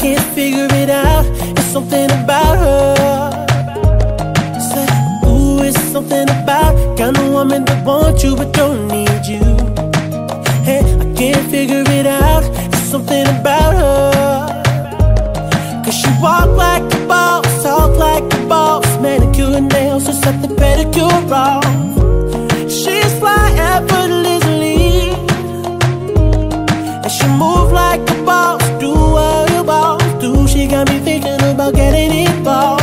can't figure it out. It's something about her. It's ooh, it's something about Kind of woman that wants you but don't need you. Hey, I can't figure it out. It's something about her. Cause she walk like a boss, talk like a boss Manicure and nails, or the pedicure wrong anymore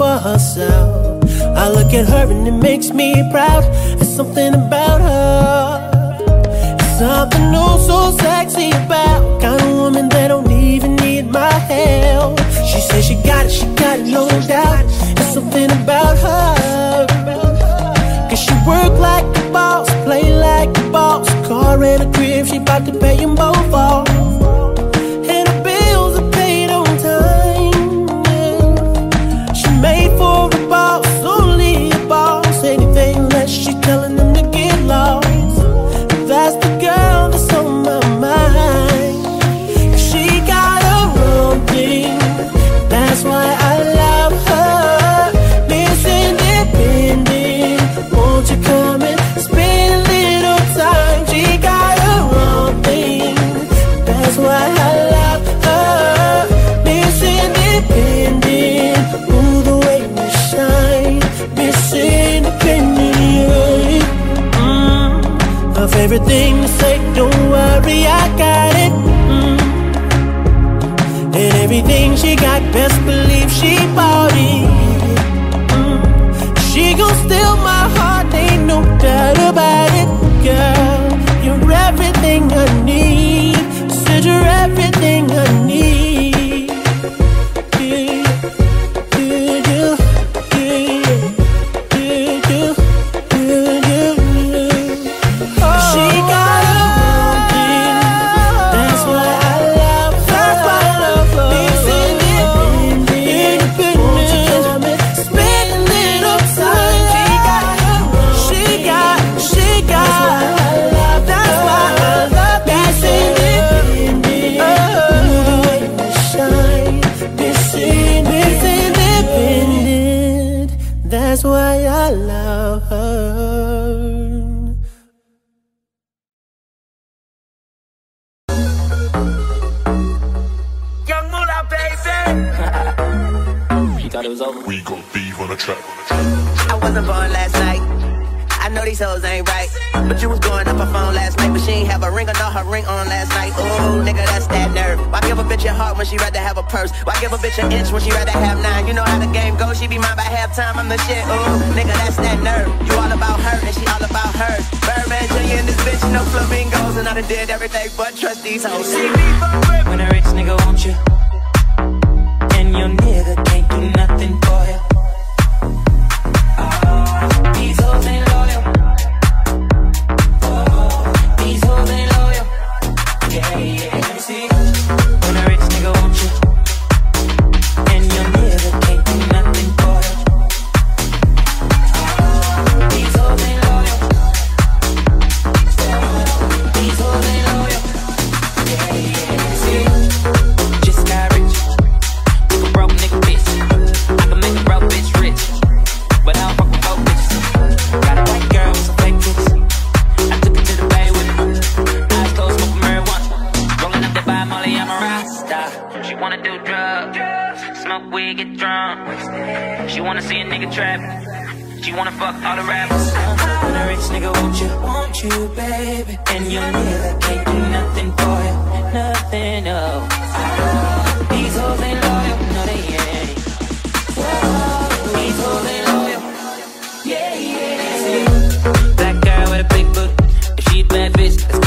for herself. I look at her and it makes me proud. There's something about her. There's something new, so sexy about. Kind of woman that don't even need my help. She says she got it, she got it, no doubt. There's something about her. Cause she work like a boss, play like a boss. Car and a crib, she bout to pay them both off. everything to say, don't worry, I got it. Mm. And everything she got, best believe she bought it. Smoke weed, get drunk. She wanna see a nigga trap. She wanna fuck all the rappers. I'm a rich nigga, won't you, won't you, baby? And your nigga can't do nothing for you, nothing, no. These hoes ain't loyal, no they ain't. These hoes ain't loyal, yeah, yeah. Black with a big bad bitch,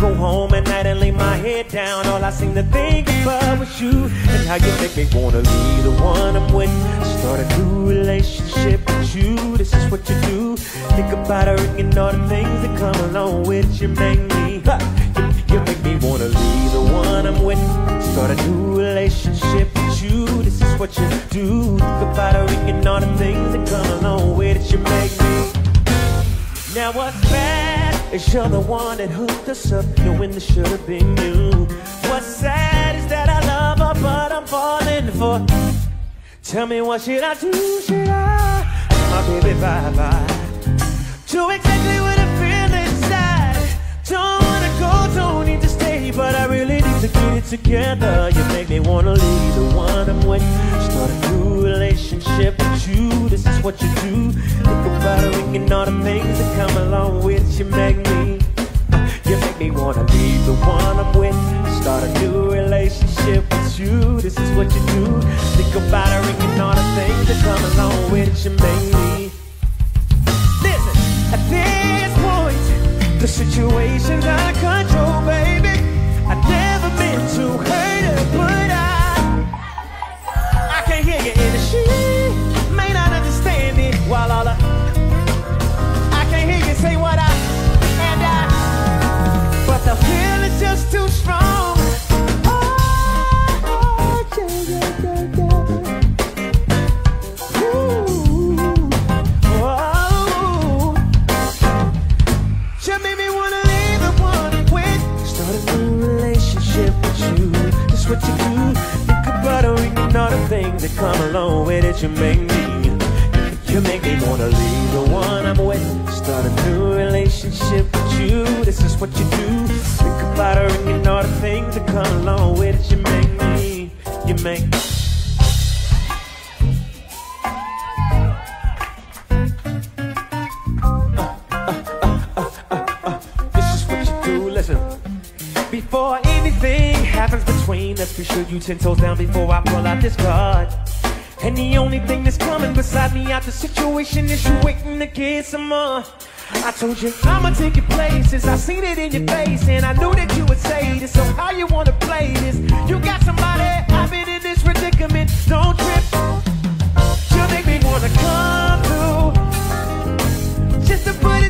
Go home at night and lay my head down, all I seem to think about was you. And how you make me wanna be the one I'm with. Start a new relationship with you. This is what you do. Think about her and all the things that come along with you. Make me, ha, you, you make me wanna be the one I'm with. Start a new relationship with you. This is what you do. Think about her and all the things that come along with it. You make me. Now what's bad is you're the one that hooked us up, knowing this should have been you. What's sad is that I love her, but I'm falling for. Tell me what should I do? Should I my baby bye bye? Do exactly what I feel inside. Don't wanna go, don't need to but I really need to get it together. You make me wanna leave the one I'm with. Start a new relationship with you. This is what you do. Think about it and all the things that come along with you. Make me, you make me wanna leave the one I'm with. Start a new relationship with you. This is what you do. Think about it and all the things that come along with you. Make me. Listen, at this point, the situation's out of control, baby. Meant to hurt her, That's what you do. Think about her and all the things that come along with it. You make me, you make me wanna leave the one I'm with. Start a new relationship with you. This is what you do. Think about her and all the things that come along with it. You make me, you make. This is what you do, listen. Before just be sure you ten toes down before I pull out this card. And the only thing that's coming beside me out the situation is you waiting to get some more. I told you I'ma take your places. I seen it in your face, and I knew that you would say this. So how you wanna play this? You got somebody. I've been in this predicament. Don't trip. You make me wanna come through just to put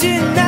deny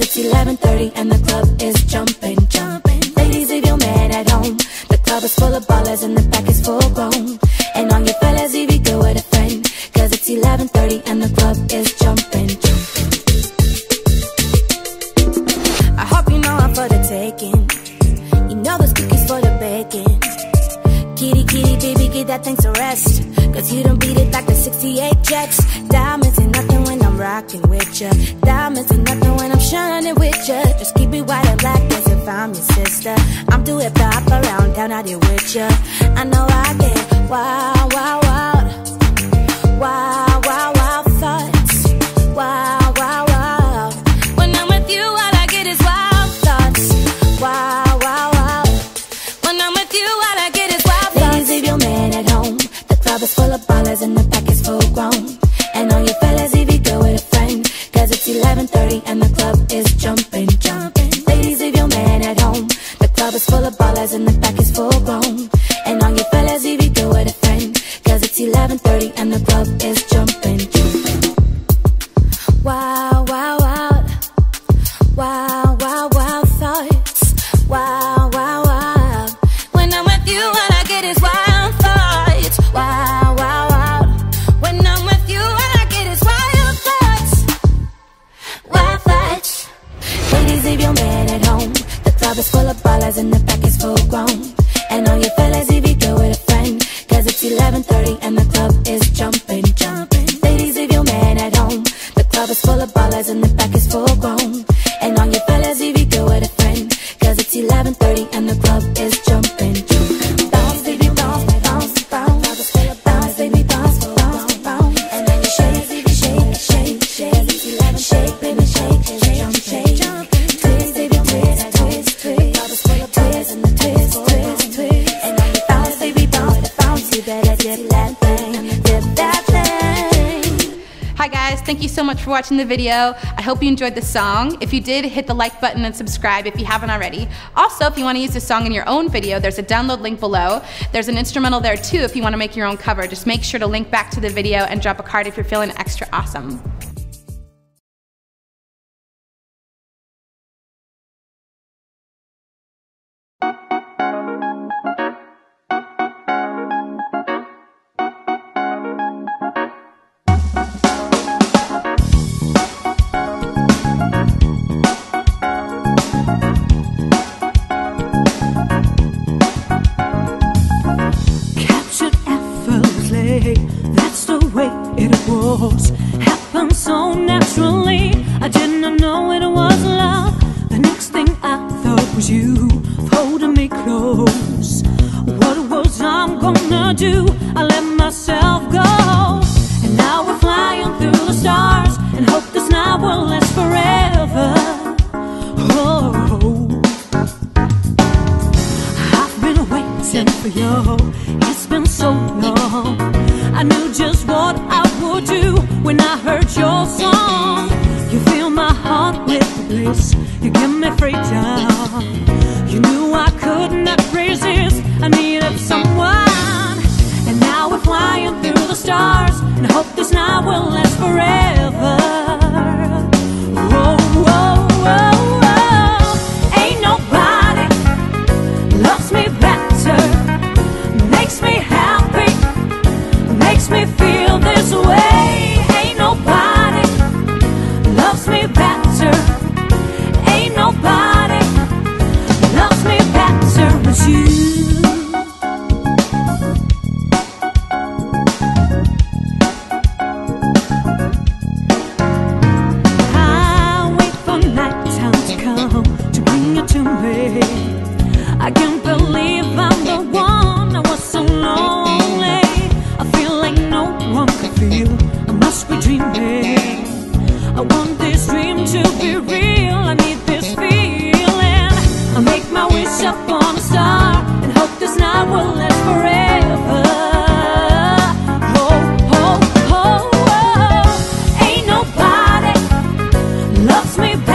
It's 11.30 and the club is jumping, jumping Ladies, leave your man at home The club is full of ballers and the back is full. watching the video. I hope you enjoyed the song. If you did, hit the like button and subscribe if you haven't already. Also, if you wanna use the song in your own video, there's a download link below. There's an instrumental there too if you wanna make your own cover. Just make sure to link back to the video and drop a card if you're feeling extra awesome. me back.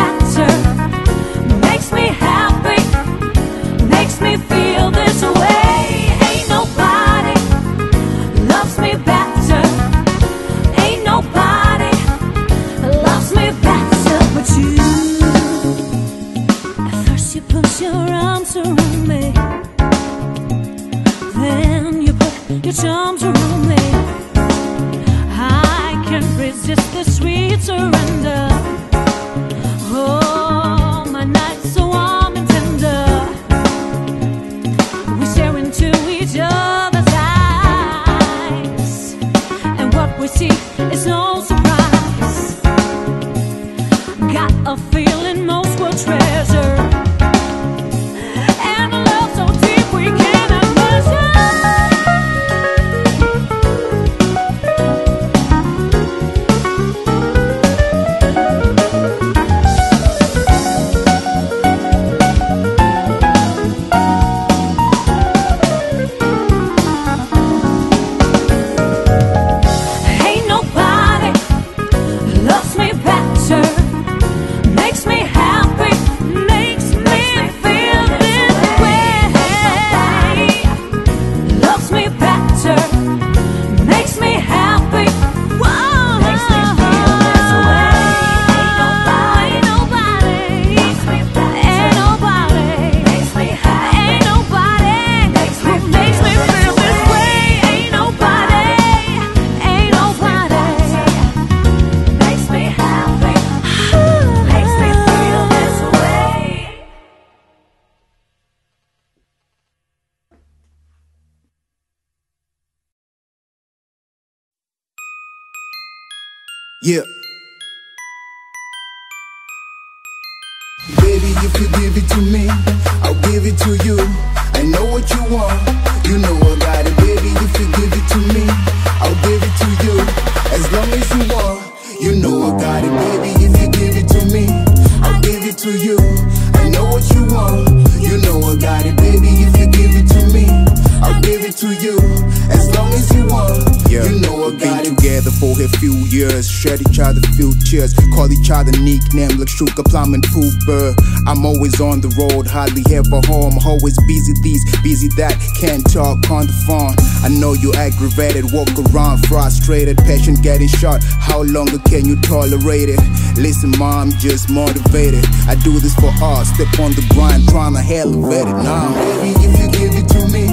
hardly ever home. Always busy these, busy that, can't talk on the phone. I know you aggravated, walk around frustrated, passion getting shot. How long can you tolerate it? Listen, mom, just motivated. I do this for us, step on the grind, trying to elevate it now. Baby, if you give it to me,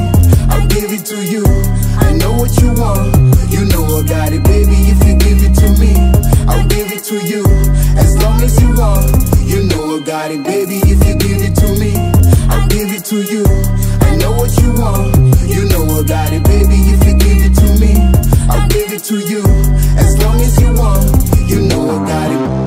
I'll give it to you. I know what you want, you know I got it, baby. If you give it to me. I'll give it to you. As long as you want. You know I got it, baby If you give it to me. I'll give it to you. I know what you want. You know I got it, baby If you give it to me. I'll give it to you. As long as you want. You know I got it.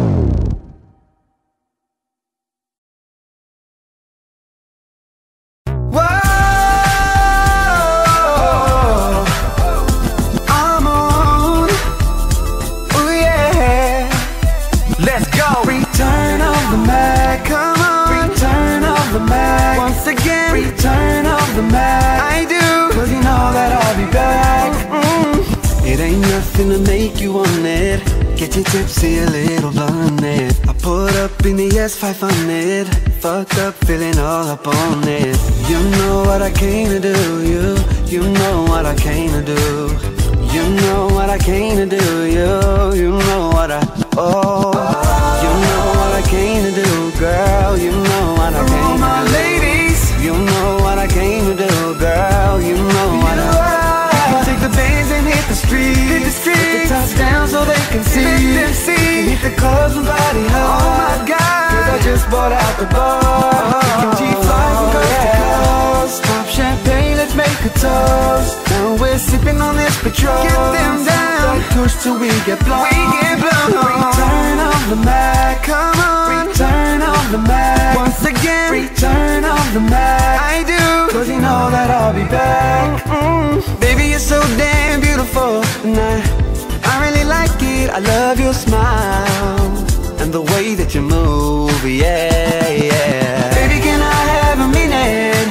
way that you move, yeah, yeah. Baby, can I have a minute?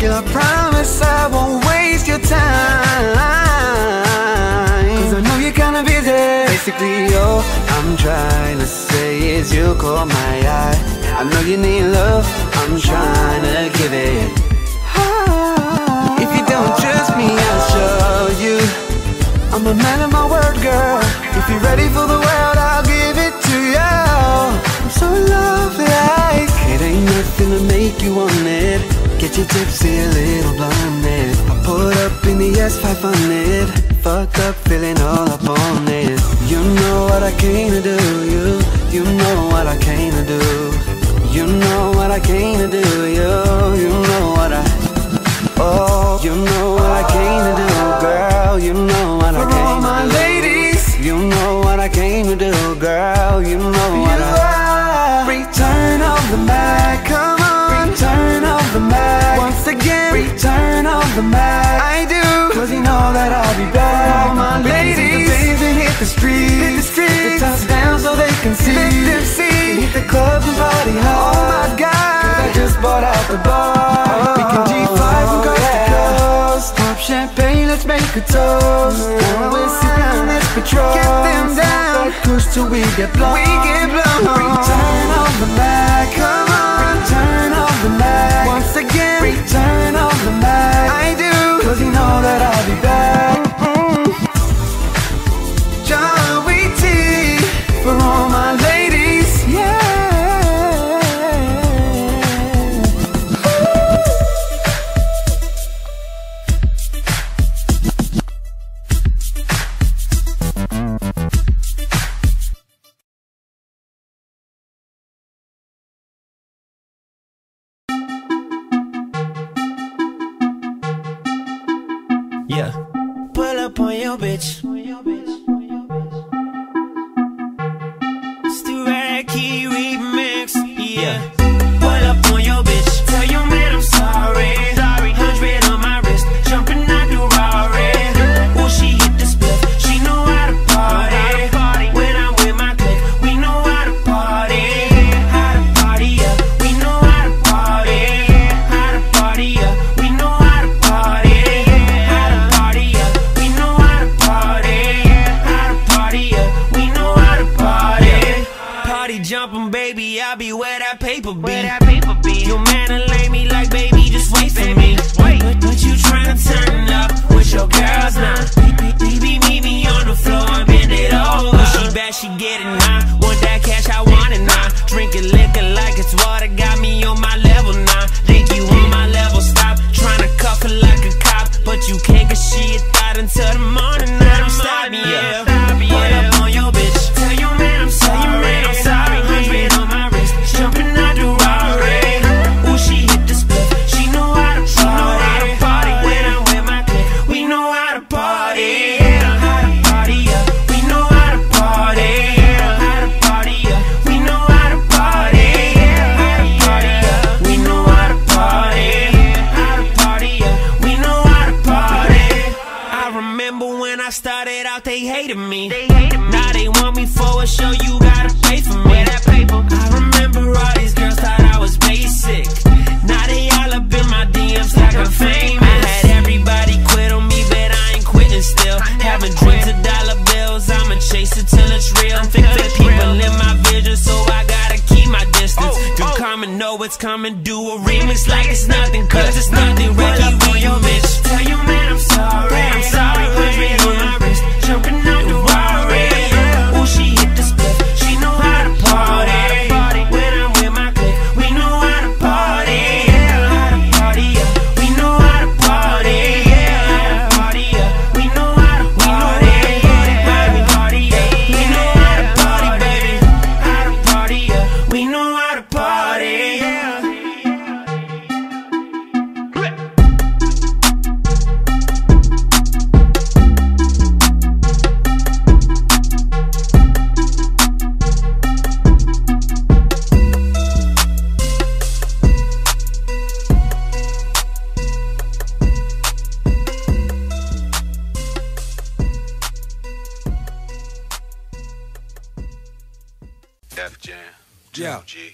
Girl, I promise I won't waste your time? Cause I know you're kinda busy Basically, all I'm trying to say is you caught my eye. I know you need love, I'm trying to give it. If you don't trust me, I'll show you. I'm a man of my word, girl. If you're ready for the gonna make you want it. Get your tipsy a little blinded. I pulled up in the S500 Fucked up, feeling all up on it. You know what I came to do, you. You know what I came to do. You know what I came to do, you. You know what I Oh, you know what I came to do, girl. You know what I came to do. For all my ladies. You know what I came to do, girl. You know what I Return of the Mack the mic. Once again, return on the mic. I do, cause you know that I'll be back. All my ladies, the and hit the streets. Hit the streets, the tops down so they can see. Let them see, hit the clubs and party hard. Oh my God, cause I just bought out the bar. We can G5 and coast yeah. to coast. Pop champagne, let's make a toast. Girl, we're on this Patrol Get them down, that push till we get blown We get blown, return on the mic. Return of the night. Once again Return of the night. I do Cause you know that I'll be back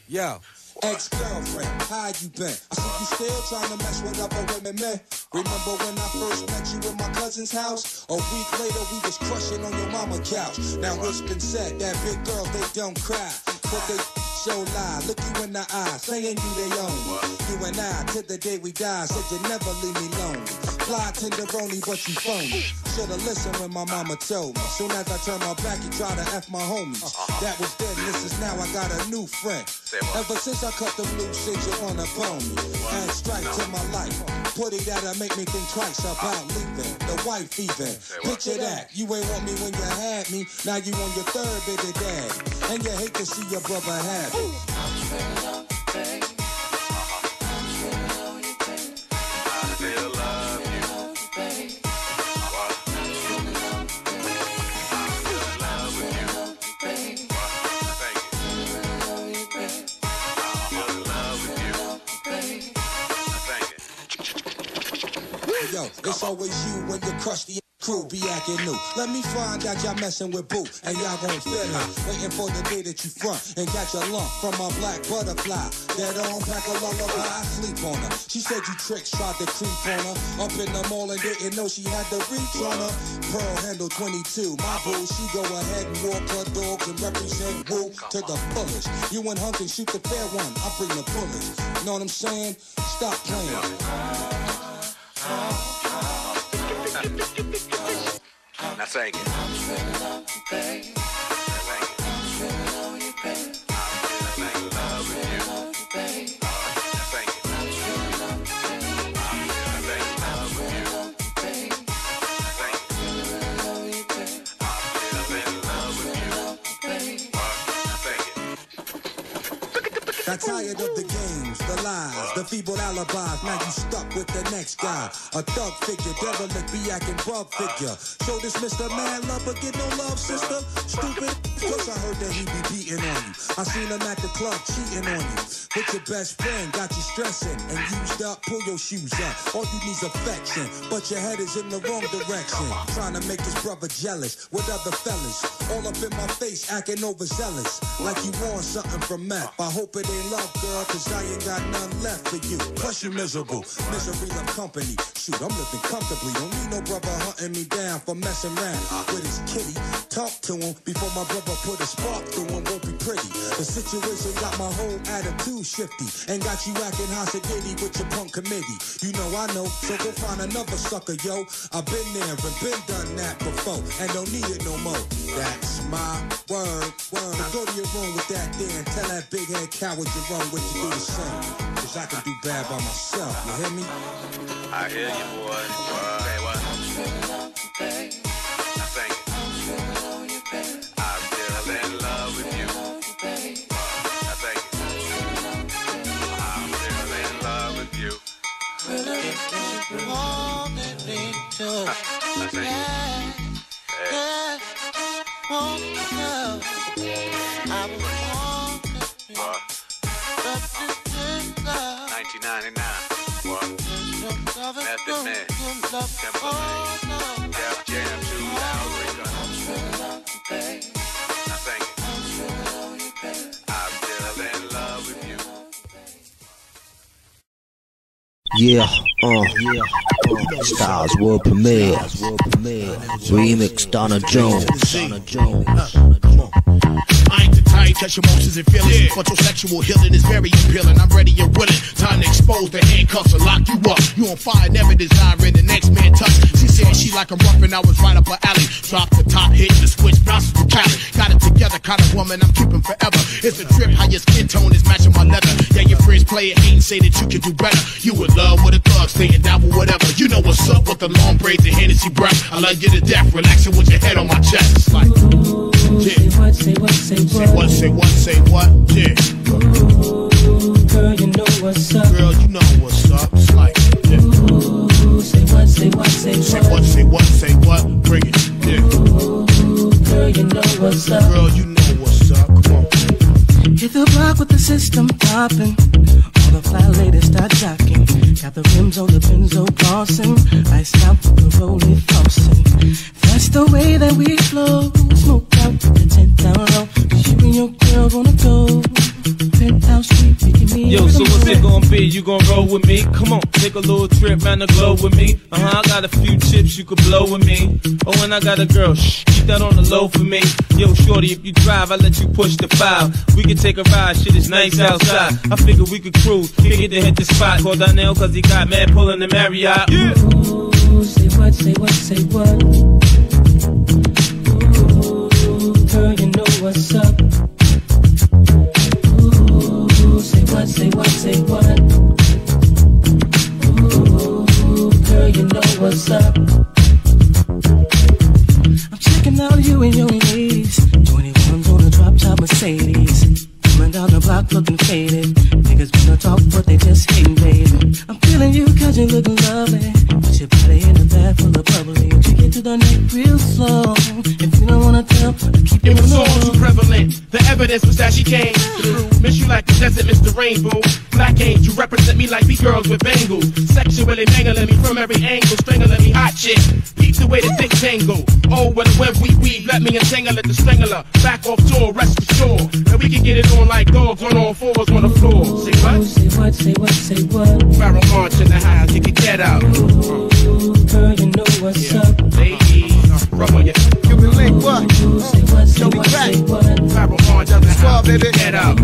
Yo. Ex-girlfriend, how you been? I see you still trying to mess with other women, man. Remember when I first met you in my cousin's house? A week later, we was crushing on your mama couch. Now it's been said that big girls, they don't cry. But they show lie, look you in the eye, saying you they own. You and I, till the day we die, said you never leave me alone. Fly tenderoni, but you phony. Should've listened when my mama told me. Soon as I turn my back, you try to F my homies. That was then, this is now, I got a new friend. Ever since I cut the blue shit, you wanna bone me. Add strike to my life. Put it that'll make me think twice about leaving. The wife even. Picture that. You ain't want me when you had me. Now you on your third baby dad. And you hate to see your brother have. Yo, it's always you when you crush the crew be acting new. Let me find out y'all messing with Boo, and y'all gon' feel it. Waiting for the day that you front and got your lump from my black butterfly. That on pack a lullaby, I sleep on her. She said you tricks tried to creep on her. Up in the mall and didn't know she had the reach on her. Pearl handle 22, my boo, she go ahead and walk her dogs and represent Woo to the fullest. You and can shoot the fair one, I bring the bullets. Know what I'm saying? Stop playing. Now sing it. Lies, the feeble alibis. Now you stuck with the next guy. A thug figure, derelict, be acting bug figure. Show this Mr. Man love, but get no love, sister. Stupid. Plus I heard that he be beating on you. I seen him at the club cheating on you. With your best friend, got you stressing and used up. Pull your shoes up. All you need's affection, but your head is in the wrong direction. Trying to make his brother jealous with other fellas. All up in my face, acting overzealous. Like you want something from meth. I hope it ain't love, girl, cause I ain't got none left for you. Plus you're miserable. Misery love company. Shoot, I'm living comfortably. Don't need no brother hunting me down for messing around with his kitty. Talk to him before my brother put a spark through him. Won't be pretty. The situation got my whole attitude shifty. And got you acting hossidity with your punk committee. You know I know, so go find another sucker, yo. I've been there and been done that before. And don't need it no more. That's my word. Word. Go to your room with that there and tell that big head coward you wrong what you do the same. Cause I can do bad by myself. You hear me? I hear you, boy. Say what? Now sing it. I'm still in love with you. Now sing it. I'm still in love with you. Now sing it. Hey. Yeah, uh, yeah, uh, Styles World Premiere, Remix Donell Jones, Donell Jones. I ain't the type, catch emotions and feelings. But your sexual healing is very appealing. I'm ready and willing. Time to expose the handcuffs and lock you up. You on fire, never desiring the next man touch. She said she like and I was right up her alley. Drop the top, hit the switch, bounce to Cali. Got it together, kind of woman I'm keeping forever. It's a trip how your skin tone is matching my leather. Yeah, your friends play it, hate and say that you can do better. You in love with a thug, staying down with whatever. You know what's up with the long braids and Hennessy breath. I love you to death, relaxing with your head on my chest. It's like, yeah. Say what, say what, say what. Yeah. Girl, you know what's up. Girl, you know what's up. Like, yeah. Ooh, Say what, say what, say what. Say what. say what, say what, bring it, yeah. Ooh, Girl, you know what's up. Girl, you know what's up, come on. Hit the block with the system popping. Little trip round the globe with me. Uh huh, I got a few chips you could blow with me. Oh, and I got a girl, shh, keep that on the low for me. Yo, shorty, if you drive, I let you push the five. We can take a ride, shit is nice outside. I figure we could cruise, it to hit the spot. Call Donnell, cause he got mad pulling the Marriott. Yeah. Ooh, say what, say what, say what. Ooh, girl, you know what's up. Ooh, say what, say what, say what. You know what's up. I'm checking out you and your ladies. 21s on a drop top Mercedes. Coming down the block looking faded. Niggas wanna talk, but they just hating, baby. I'm feeling you cause you looking lovely. Put your body in the bag full of bubbly. Take it to the neck real slow. If you don't wanna tell, keep It it was all too prevalent. The evidence was that she came through. Miss you like the desert, Mr. Rainbow. Black angel, represent me like these girls with bangles. Sexually mangling me from every angle, strangling me hot shit. Peep the way the dick tangle. Oh, what a web we weave. Let me entangle it, the strangler. Back off door, rest assured. And we can get it on like dogs on all fours on the floor. Say what? Say what, say what, say what. Barrel march in the house, you can get out. Girl, you know what's up. Uh, rub on your Cuban link, what? Say what. barrel march in the you can get.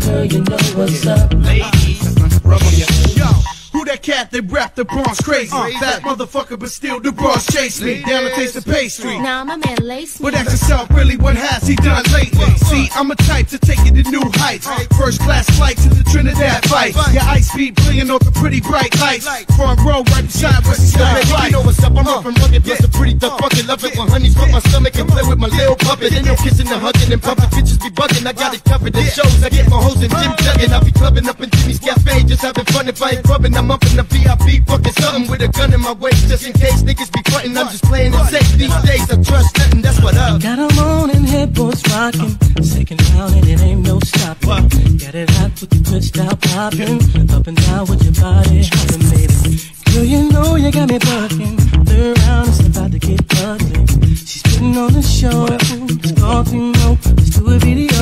Girl, you know what's up. Ladies, rub on your Yo, that cat that rap the Bronx crazy? Uh, that motherfucker, but still the bros chase me. Down to taste the pastry. Now my man lace me. But ask yourself, really, what has he done lately? See, I'm a type to take it to new heights. First class flight to the Trinidad fight. Your ice beat brilliant off the pretty bright lights. Front row, right beside where she Yo, baby, you know what's up. I'm uh, up from rugged, plus a pretty tough bucket. Uh, love it when honeys fuck my stomach and play with my little puppet. Ain't no kissing and hugging and pumping. Bitches be bugging. I got it covered. In shows, I get my hoes in gym jugging. I be clubbing up in Jimmy's Cafe, just having fun. If I ain't grubbing, I'm up in the VIP, fucking something with a gun in my waist, just in case niggas be frontin'. I'm just playing it safe these days. I trust nothing. That's what up. Got 'em on and headboards rocking. Second down and it ain't no stopping. Got it hot with the good out popping. Up and down with your body hopping, baby. Girl, you know you got me bucking. Third round is about to get ugly. She's putting on the show. It's through no. Let's do a video.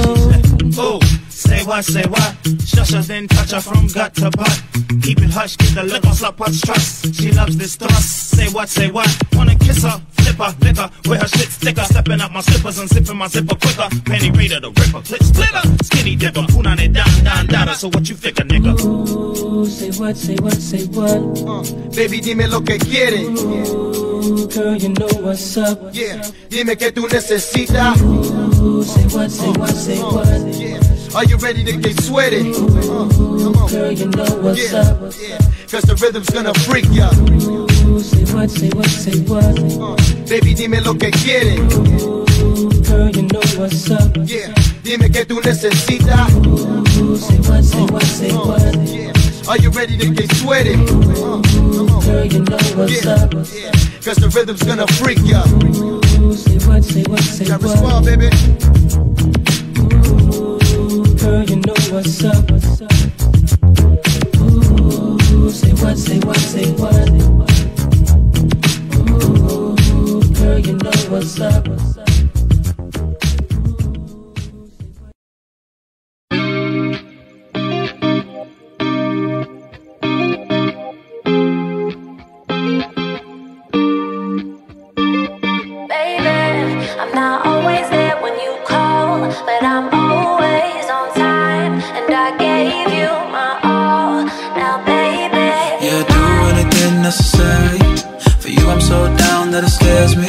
Oh, say what, say what? Shush her, then touch her from gut to butt. Keep it hush, get the look on slut trust. She loves this thrust. Say what, say what? Wanna kiss her, flip her, lick her, with her shit sticker. Stepping up my slippers and zipping my zipper quicker. Penny reader, the ripper, clip splitter. Skinny dipper, puna it down, down, down. So what you figure, nigga? Ooh, say what, say what, say what. Uh, baby, dime lo que quieres. Ooh, girl, you know what's up. Yeah, dime que tú necesitas. Ooh, say what, say what, say uh, what. Yeah. Are you ready to get sweaty? Uh, girl, you know what's yeah. up. Yeah. Cause the rhythm's gonna freak ya. Ooh, say what, say what, say what. Uh, baby, dime lo que quieres. Ooh, girl, you know what's up. Yeah. Dime que tú necesitas. Ooh, say what, say uh, what, say what. Yeah. Are you ready to get sweaty? Girl, you know what's yeah. up. Yeah. Cause the rhythm's gonna freak ya. Ooh, say what, say what, say what. respond, baby. Girl, you know what's up. Ooh, say what, say what, say what. Ooh, girl, you know what's up. Baby, I'm necessary For you. I'm so down that it scares me.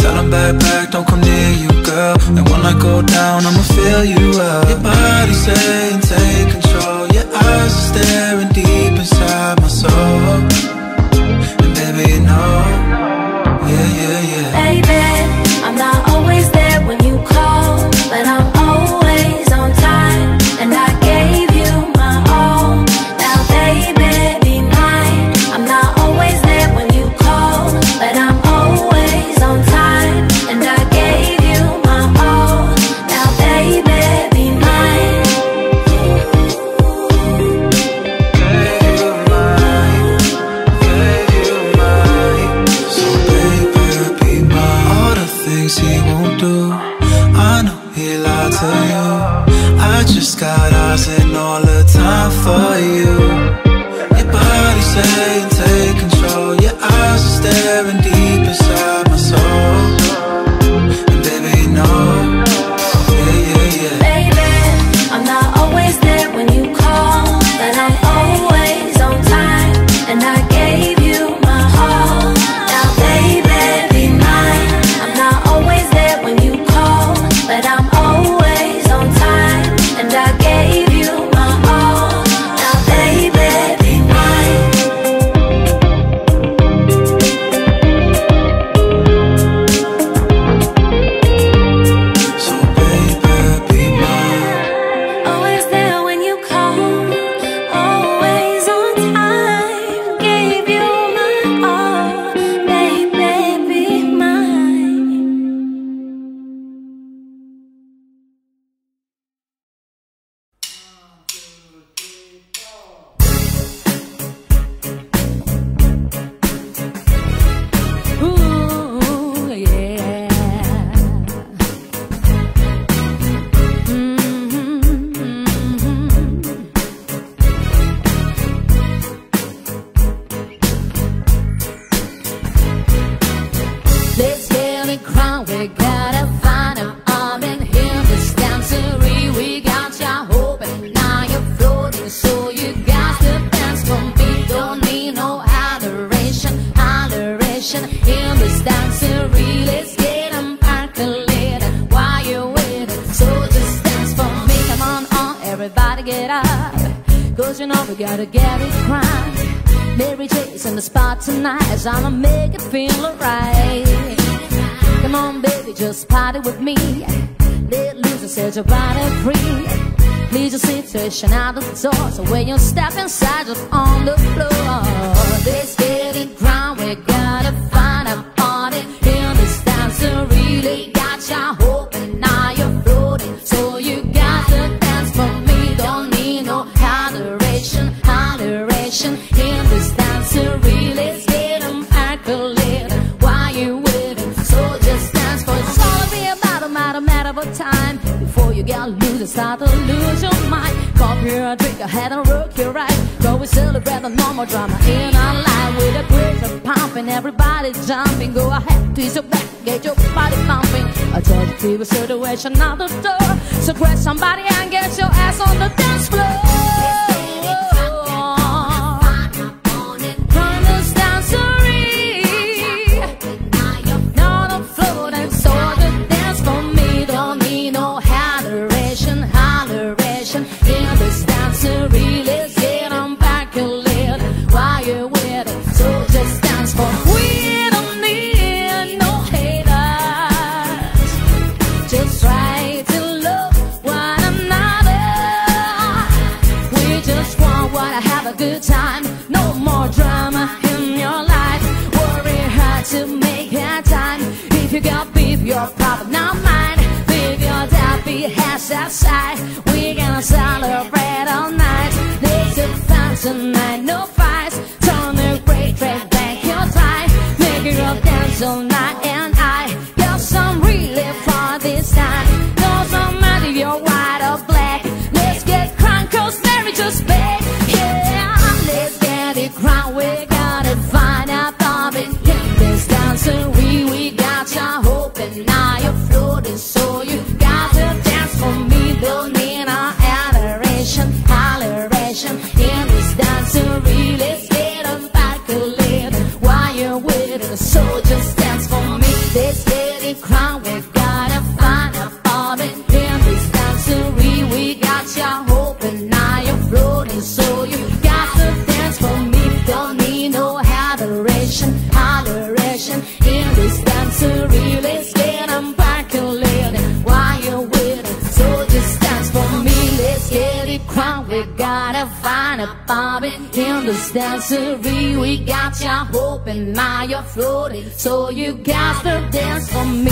Tell them back, back, don't come near you, girl. And when I go down, I'ma fill you up. Your body saying take control, your eyes are staring in the dancery. We got ya hoping now you're floating, so you got to dance for me.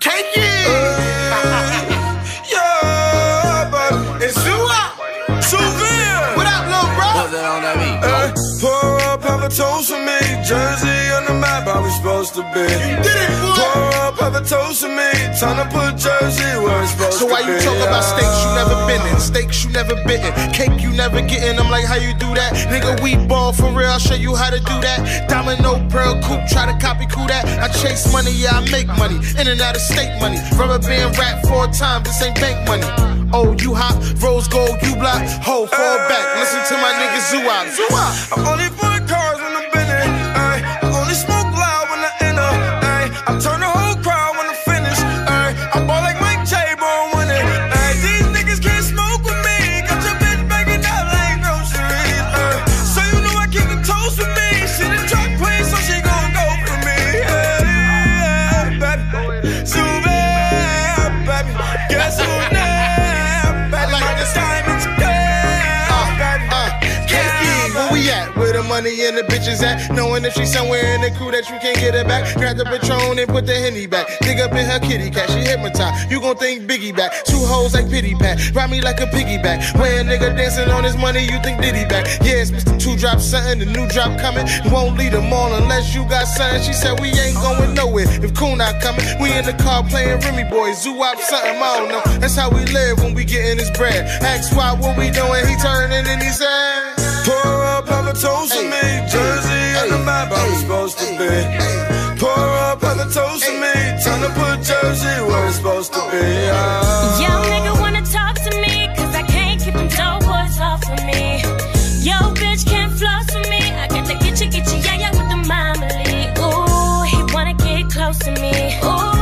Take it! yeah, but it's Zua! Souvenir! What up, little bro? What's that on that beat? Uh, pour up, have toast for me. Jersey on the map, how we supposed to be. You did it, boy! Pour up, have a toast for me. Time to put Jersey where it's supposed So why you talk about steaks you never been in, steaks you never bitten, cake you never getting? I'm like, how you do that? Nigga, we ball for real. I'll show you how to do that. Domino pearl coupe, try to copy cool that. I chase money, yeah, I make money. In and out of state money. Rubber band rap four times, this ain't bank money. Oh, you hot, rose gold, you block, ho, fall back. Listen to my nigga Zoo out. I'm only for the cars the bitches at? Knowing if she's somewhere in the crew that you can't get her back. Grab the Patron and put the Henny back. Dig up in her kitty cat, she hypnotized. You gon' think Biggie back. Two hoes like pity pat. Ride me like a piggyback. Where a nigga dancing on his money, you think Diddy back. Yes, Mr. Two Drop something, the new drop coming. Won't lead them all unless you got something. She said we ain't going nowhere. If Cool not coming, we in the car playing Remy Boys. Zoo out something, I don't know. That's how we live when we getting this bread. Ask why, what we doing? He turning and he said. Toast to me. Jersey on the map, we supposed to be. Pour up, have a toast to me. Time to put Jersey where it's supposed to be. Young nigga wanna talk to me, cause I can't keep them dope boys off of me. Yo, bitch can't floss with me. I got to get you, get you, yeah, yeah, with the mamily. Ooh, he wanna get close to me. Ooh,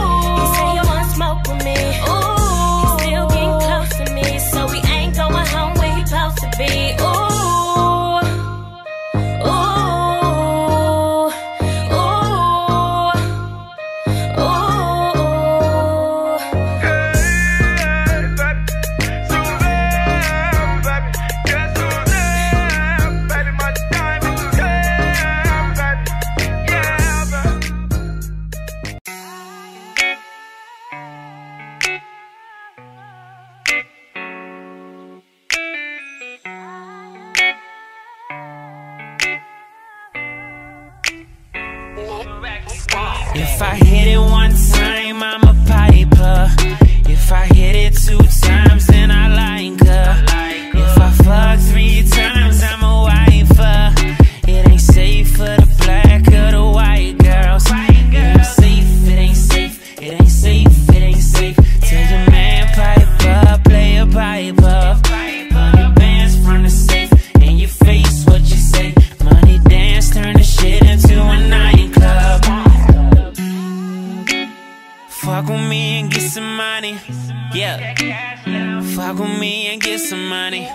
Yeah. Fuck with me and get some money.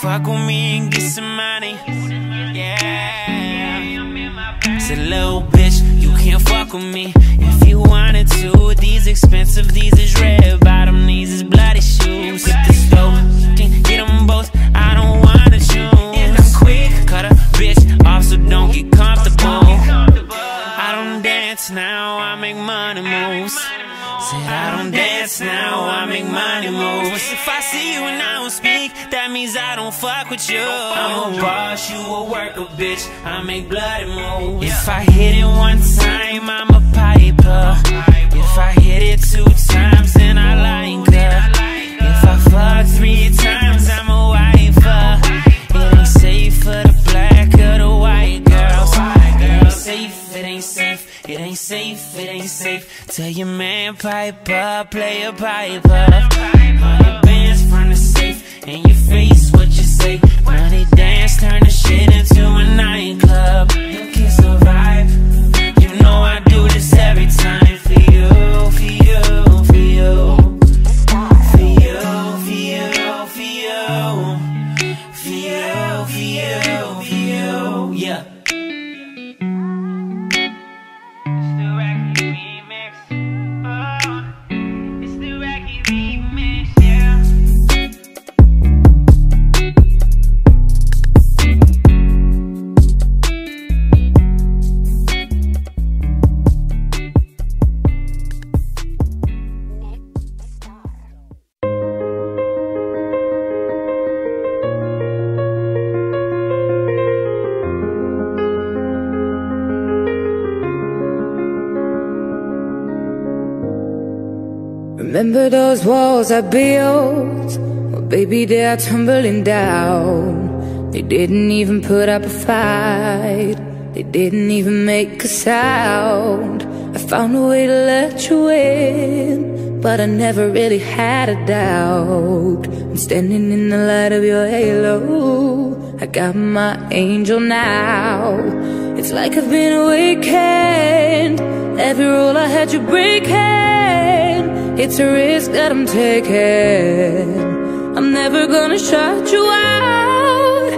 Fuck with me and get some money. Yeah. Said, little bitch, you can't fuck with me if you wanted to. These expensive, these is red bottom, these is bloody shoes. Hit the stove, can get them both. I don't wanna choose. And I'm quick, cut a bitch off, so don't get comfortable. I don't dance now, I make money moves. Said I don't dance now, I make money moves. If I see you and I don't speak, that means I don't fuck with you. I'm a boss, you a worker, bitch. I make bloody moves. If I hit it one time, I'm a piper. If I hit it two times, then I like her. If I fuck three times, Tell your man pipe up, play a pipe up. Hundred bands from the safe, in your face, Remember those walls I built? Well, baby, they're tumbling down. They didn't even put up a fight. They didn't even make a sound. I found a way to let you in, but I never really had a doubt. I'm standing in the light of your halo. I got my angel now. It's like I've been awakened. Every rule I had you breaking. It's a risk that I'm taking. I'm never gonna shut you out.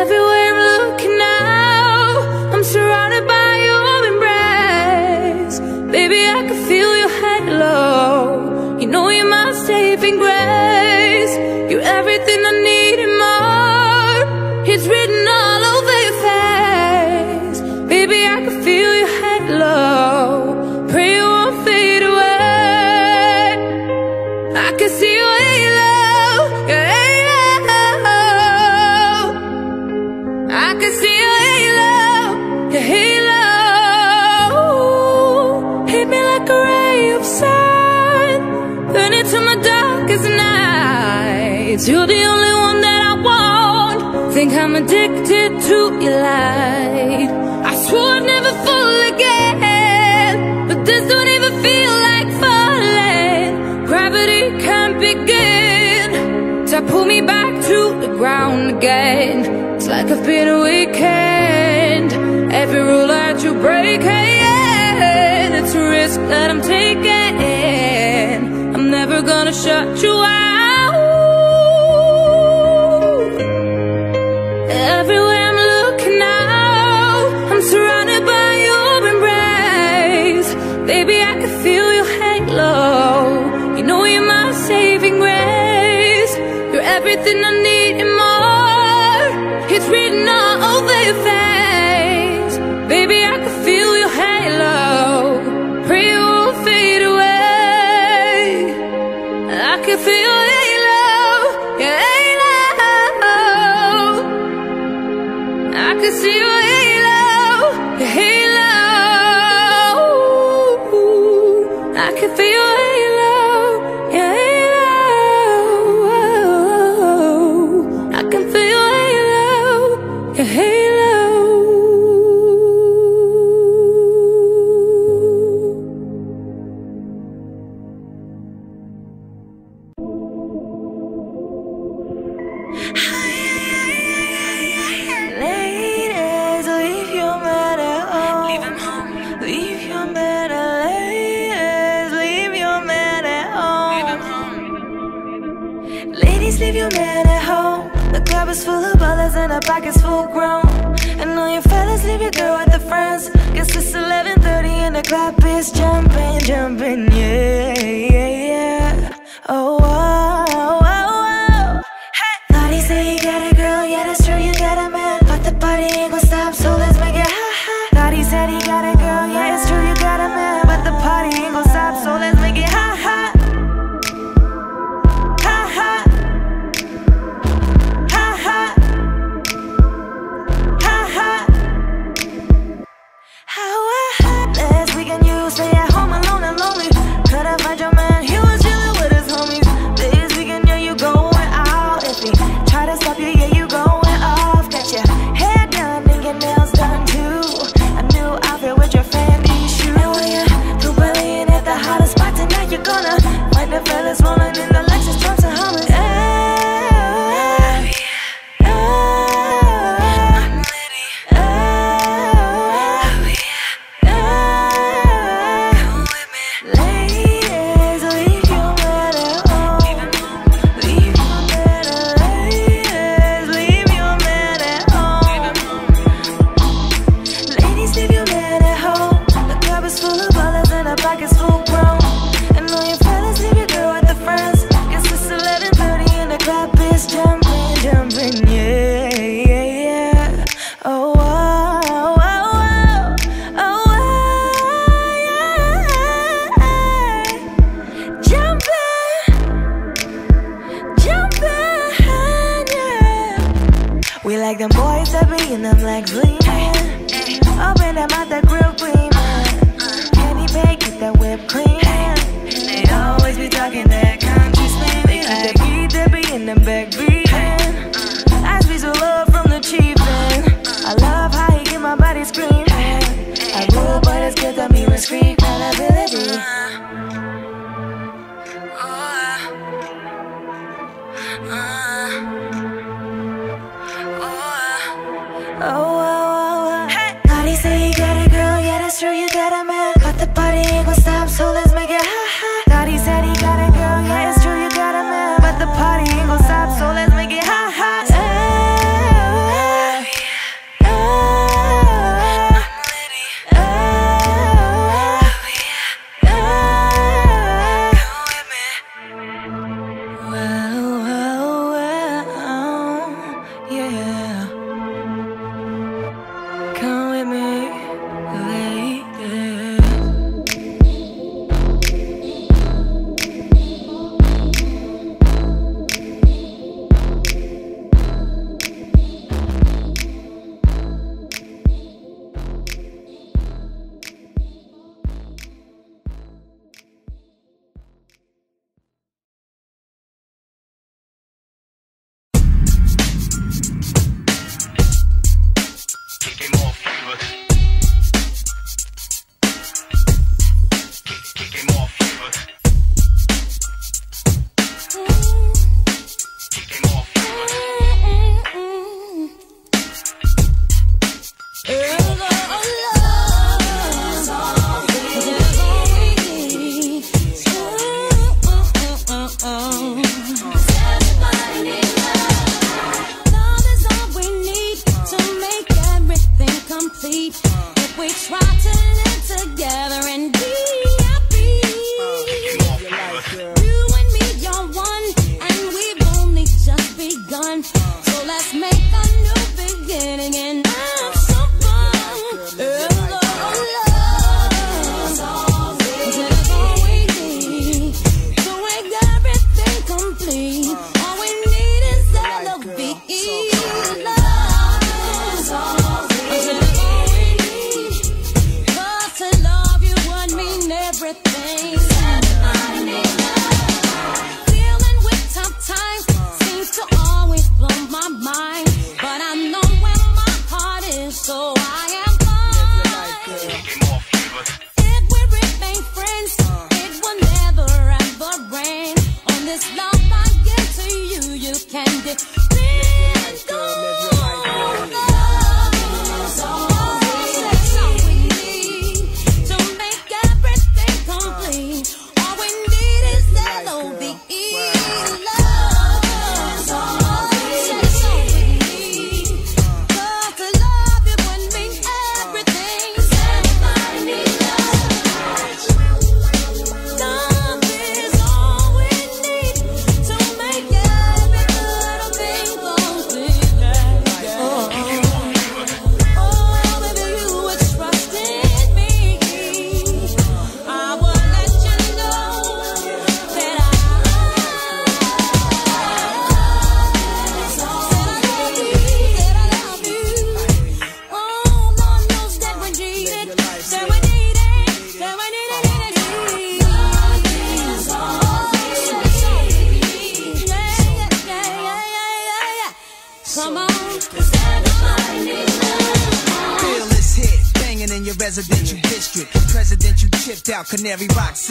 Everywhere I'm looking now I'm surrounded by your embrace. Baby, I can feel your halo. You know you're my saving grace. You're everything I need I'm addicted to your light. I swore I'd never fall again But this don't even feel like falling. Gravity can't begin To pull me back to the ground again. It's like I've been a Every rule that you break, It's a risk that I'm taking. I'm never gonna shut you out. see you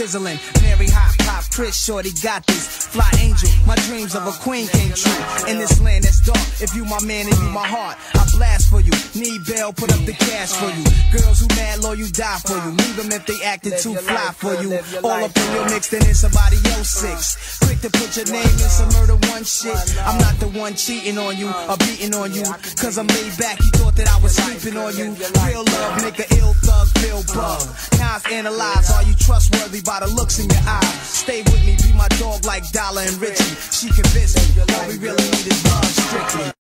sizzling. Mary hot pop, Chris Shorty got this. Fly angel, my dreams of a queen came true. In this land that's dark, if you my man and you my heart, I blast for you. Need bail, put up the cash for you. Girls who mad low, you die for you. Leave them if they acted too fly for you. All up in your mix, then it's somebody else's six. Quick to put your name in some murder one shit. I'm not the one cheating on you or beating on you. Cause I'm laid back, you thought that I was sleeping on you. Real love, nigga, ill Buzz Bill Bug. Are you trustworthy by the looks in your eye? Stay with me, be my dog like Dollar and Richie. She convinced me, all we really need is love strictly.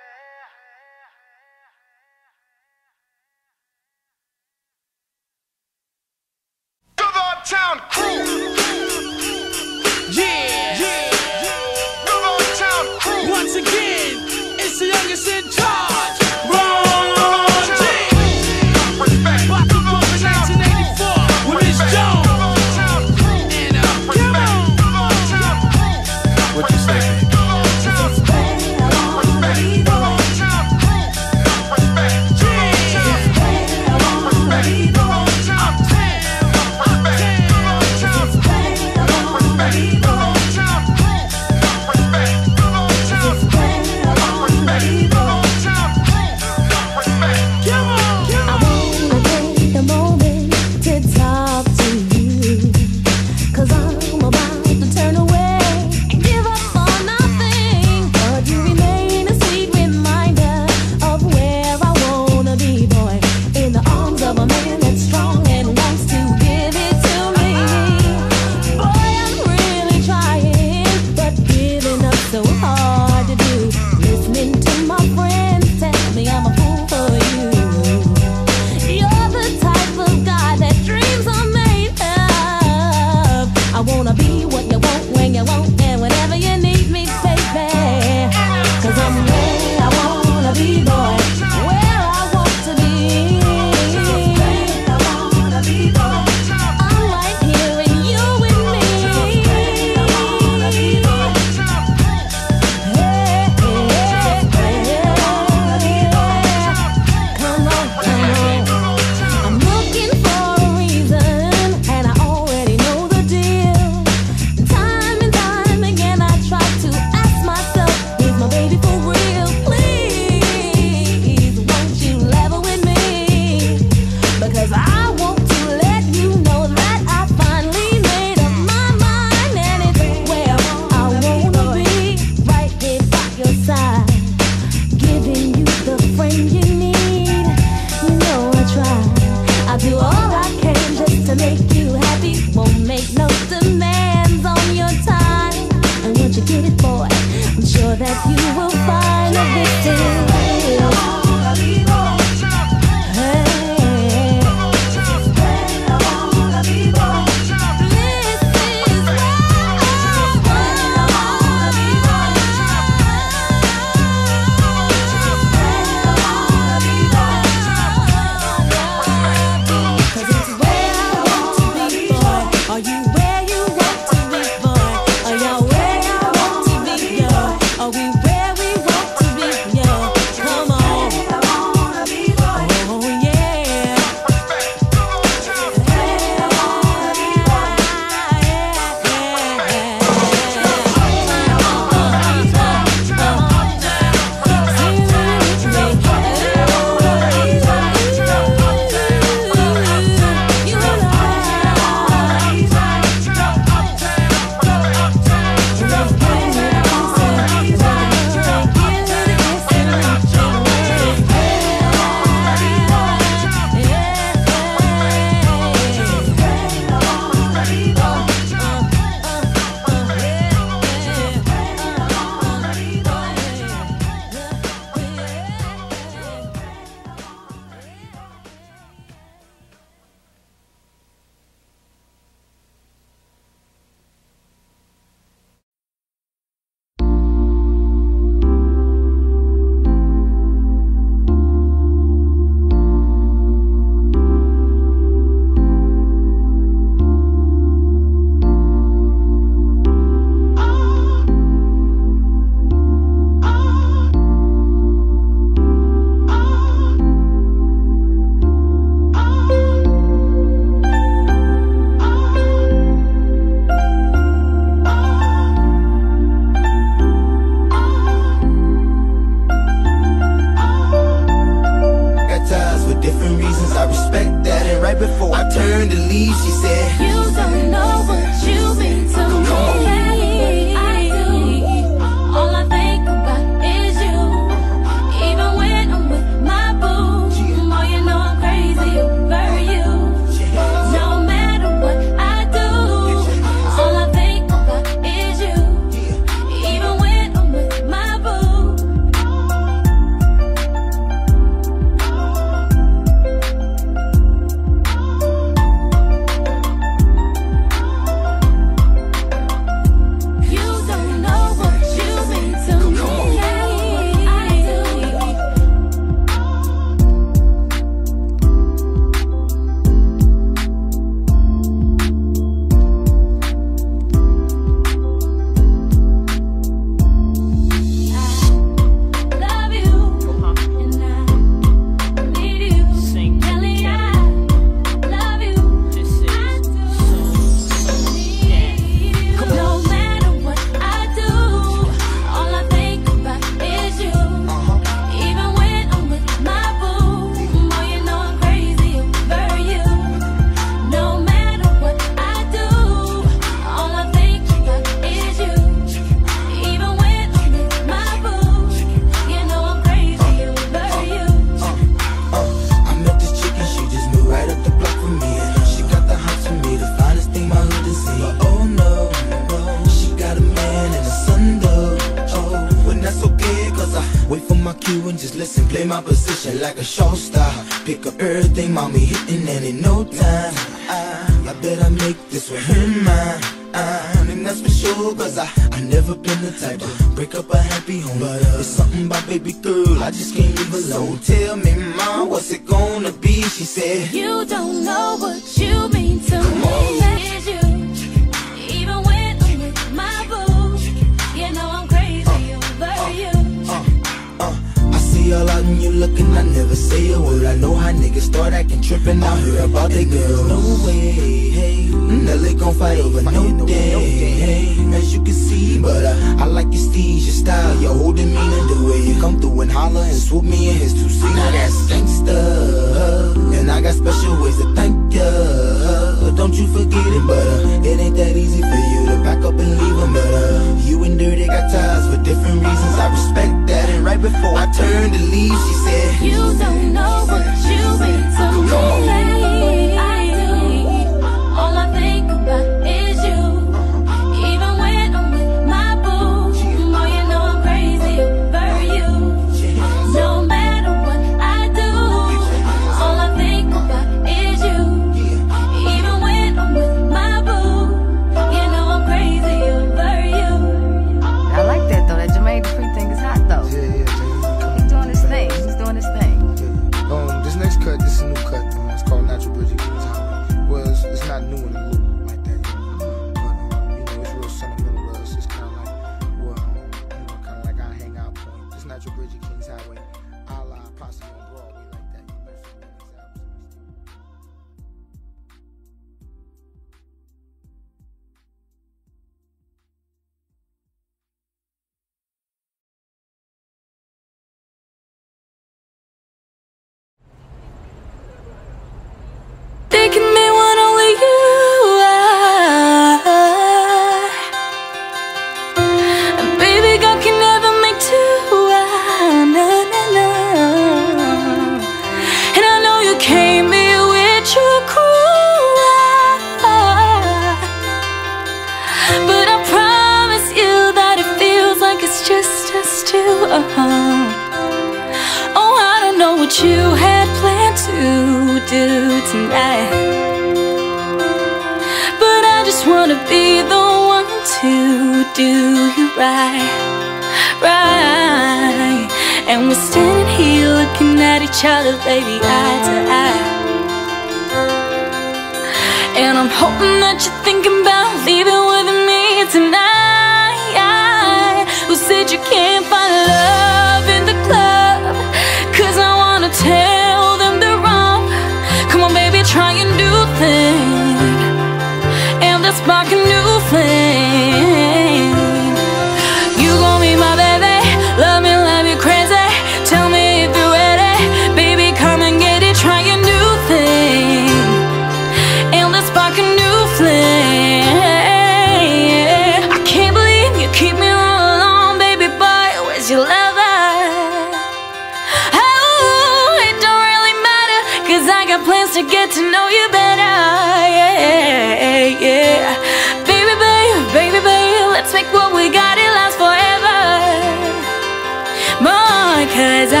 Cause I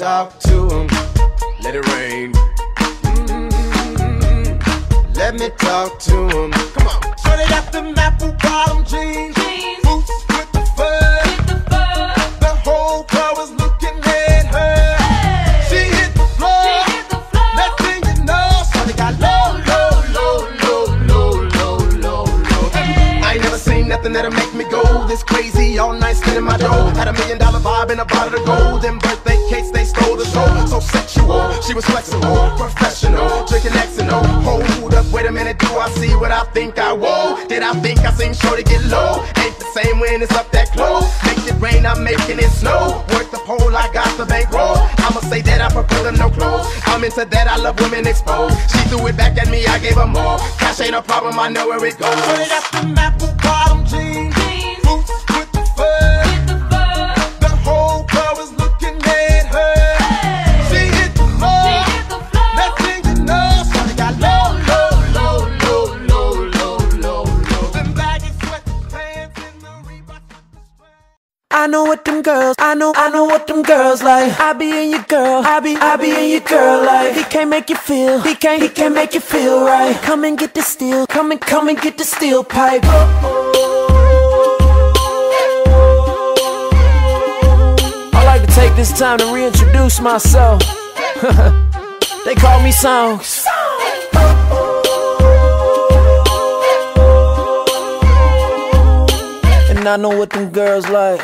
Let me a problem, I know where it goes. Shorty got them apple bottom jeans. Boots with the fur. The whole crowd was looking at her. She hit the floor. Next thing you know, got low, low, low, low, low, low, low, low. Them baggy sweatpants in the I know what them girls, I know, I know what them girls like. I be in your girl, I be, I be in your girl like. He can't make you feel, he can't, he can't make you feel right. Come and get the steel, come and, come and get the steel pipe. I like to take this time to reintroduce myself. they call me Songs. And I know what them girls like.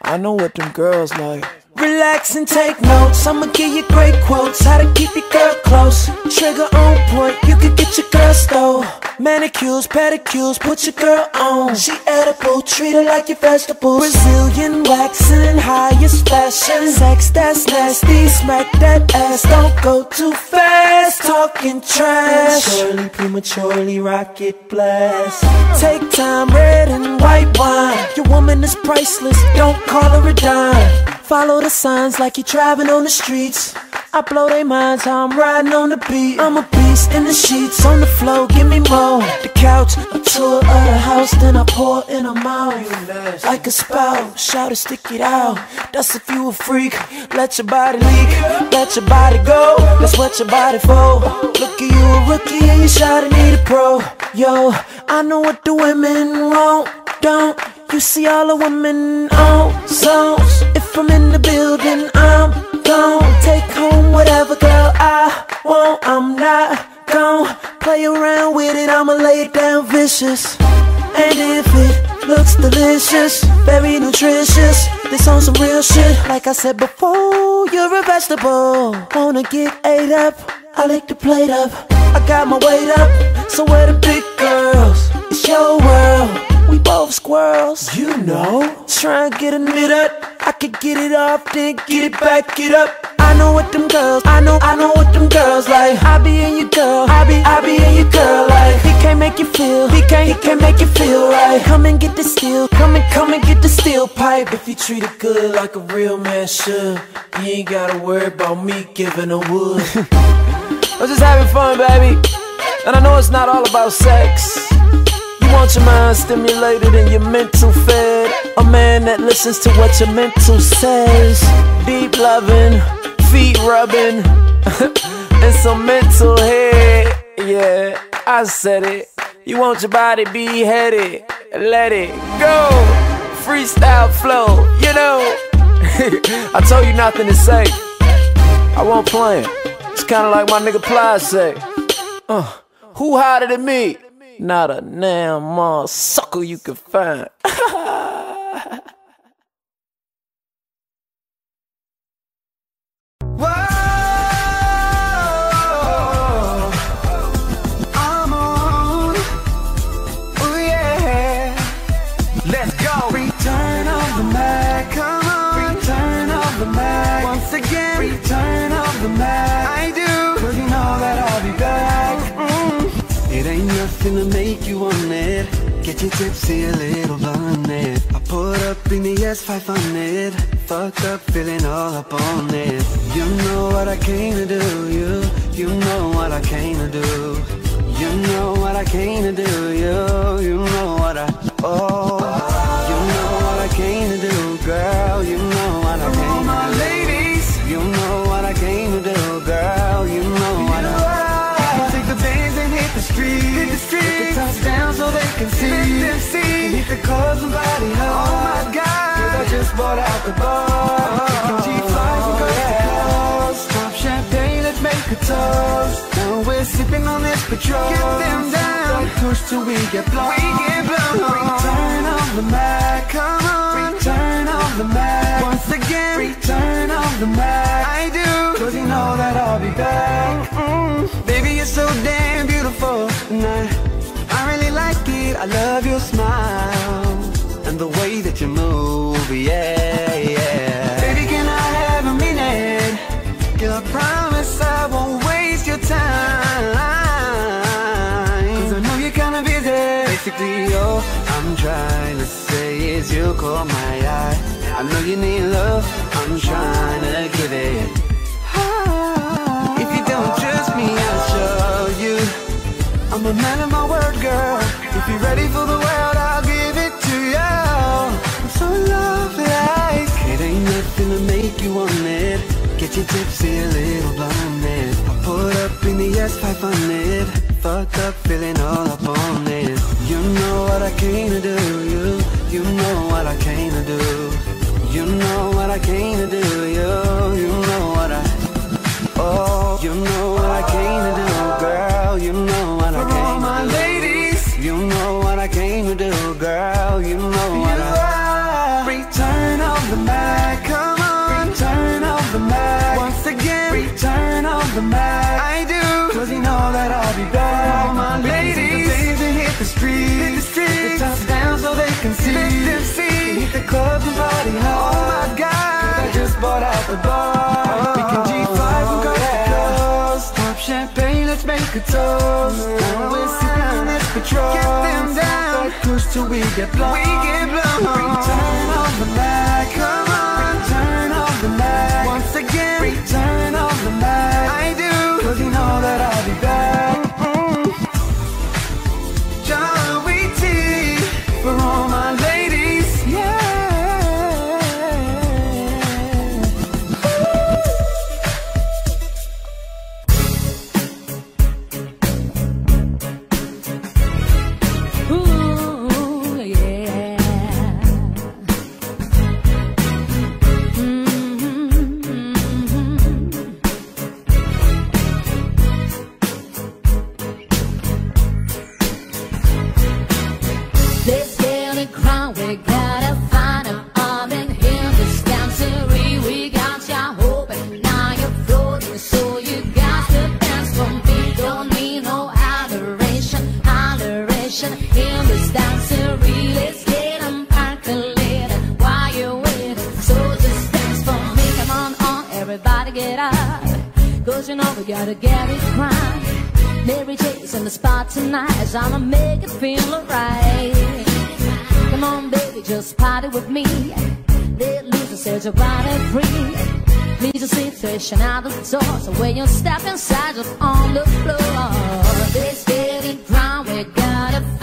I know what them girls like. Relax and take notes. I'ma give you great quotes. How to keep your girl close. Trigger on point. You can get your girl stole. Manicures, pedicures, put your girl on. She edible, treat her like your vegetables. Brazilian waxing, highest fashion. Sex that's nasty, smack that ass. Don't go too fast, talking trash. Prematurely, prematurely, rocket blast. Take time, red and white wine. Your woman is priceless, don't call her a dime. Follow the signs like you're driving on the streets. I blow their minds how I'm riding on the beat. I'm a beast in the sheets, on the floor, give me more. The couch, a tour of the house, then I pour in a mouth. Like a spout, shout it, stick it out. That's if you a freak. Let your body leak, let your body go. That's what your body for. Look at you, a rookie, and you shout it, need a pro. Yo, I know what the women want, don't. You see all the women on songs. If I'm in the building, I'm gone. Take home whatever girl I want. I'm not gon' play around with it. I'ma lay it down vicious. And if it looks delicious, very nutritious, this on some real shit. Like I said before, you're a vegetable. Wanna get ate up? I lick the plate up. I got my weight up, so where the big girls? It's your world. We both squirrels, you know. Try and get a nit up. I could get it off, then get it back, get up. I know what them girls, I know, I know what them girls like. I be in your girl, I be, I be in your make you feel, he can't, he can't make you feel right. Come and get the steel, come and come and get the steel pipe. If you treat it good like a real man should, you ain't gotta worry about me giving a wood. I'm just having fun, baby. And I know it's not all about sex. You want your mind stimulated and your mental fed. A man that listens to what your mental says. Deep loving, feet rubbing, and some mental head. Yeah, I said it. You want your body beheaded. Let it go. Freestyle flow, you know. I told you nothing to say. I won't play it. It's kinda like my nigga Plies say. Uh, who hotter than me? Not a damn sucker you can find. You tipsy a little blunted. I put up in the S500. Fucked up, feeling all up on it. You know what I came to do. You, you know what I came to do. You know what I came to do. You, you know what I, oh. You know what I came to do, girl. You know what I came to do. ladies. You know so they can. Let them see. And hit the clubs and body hard. Oh my God. Cause I just bought out the bar. Taking G5 from coast to coast. Pop champagne, let's make a toast. Now we're sipping on this Patron. Get them down. Don't push till we get blown. We get blown. Return of the Mack. Come on. Return of the Mack. Once again. Return of the Mack. I do. Cause you know that I'll be back. Mm. Baby, you're so damn beautiful. And I, I really like it. I love your smile. And the way that you move. Yeah, yeah. Baby, can I have a minute? Girl, I promise I won't waste your time. Cause I know you're kinda busy. Basically, all I'm trying to say is you caught my eye. I know you need love, I'm trying to give it. For the world, I'll give it to you. I'm so in love like it ain't nothing to make you want it. Get your tipsy, a little blinded. I put up in the S500. Fucked up, feeling all up on it. You know what I came to do. You, you know what I came to do. You know what I came to do. You, you know what I. Oh, you know what I came to do, girl. You know girl. You know what I. Return of the Mack, come on. Return of the Mack. Once again, return of the Mack. I do, cause you know that I'll be back. All my ladies, days and hit the street, hit the street. Hit the down so they can see. Let them see. Hit the clubs and party hard. Oh my God, 'cause I just bought out the bar. Oh, we can G5 from coast to coast. Pop champagne, let's make a toast. Mm-hmm. Till we get blown. We get blown. Return of the Mack, come on. Return of the Mack. Once again, return gotta get it right Mary J's in the spot tonight. As I'ma make it feel alright. Come on, baby, just party with me. Let loose and set your body free. Please just see fishing out the door. So when you step inside, just on the floor. This getting ground, we gotta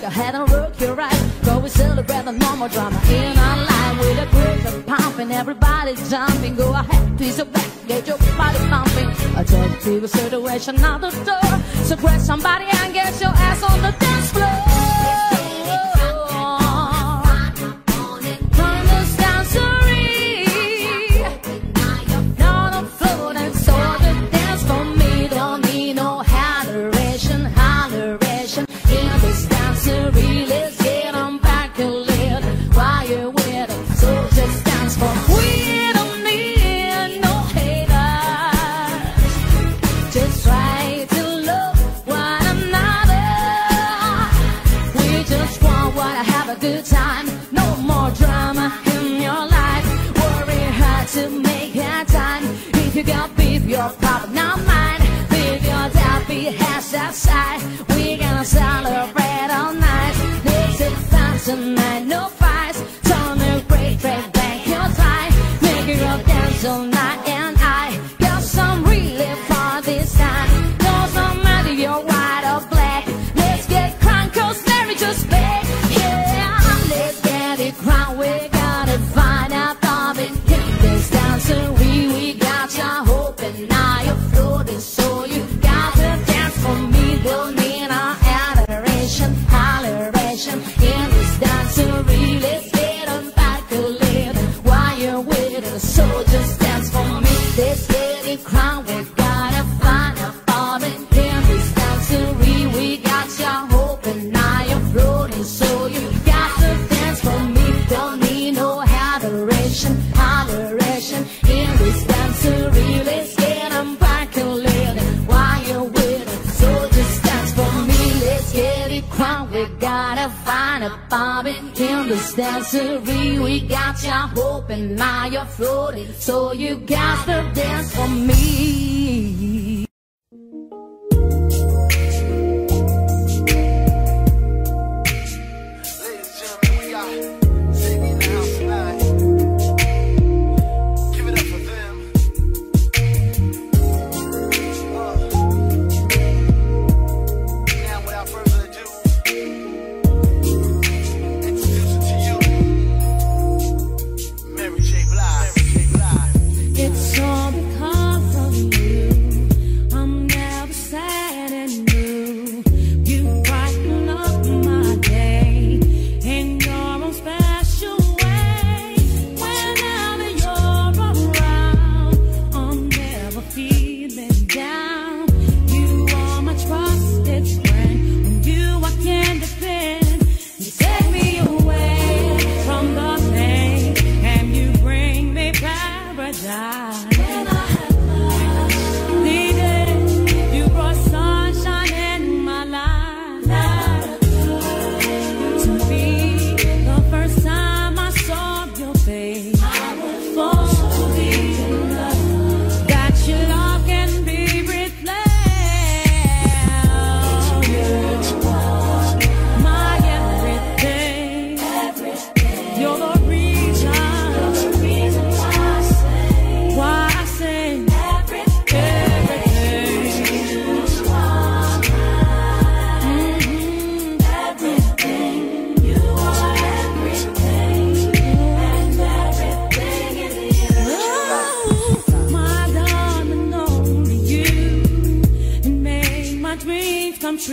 Go ahead and look your right. Go and celebrate the normal drama in our life with a great pumping. Everybody jumping. Go ahead, twist your back, get your body pumping. A talk to a situation out the door. Suppress somebody and get your ass on the dance floor.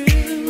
true.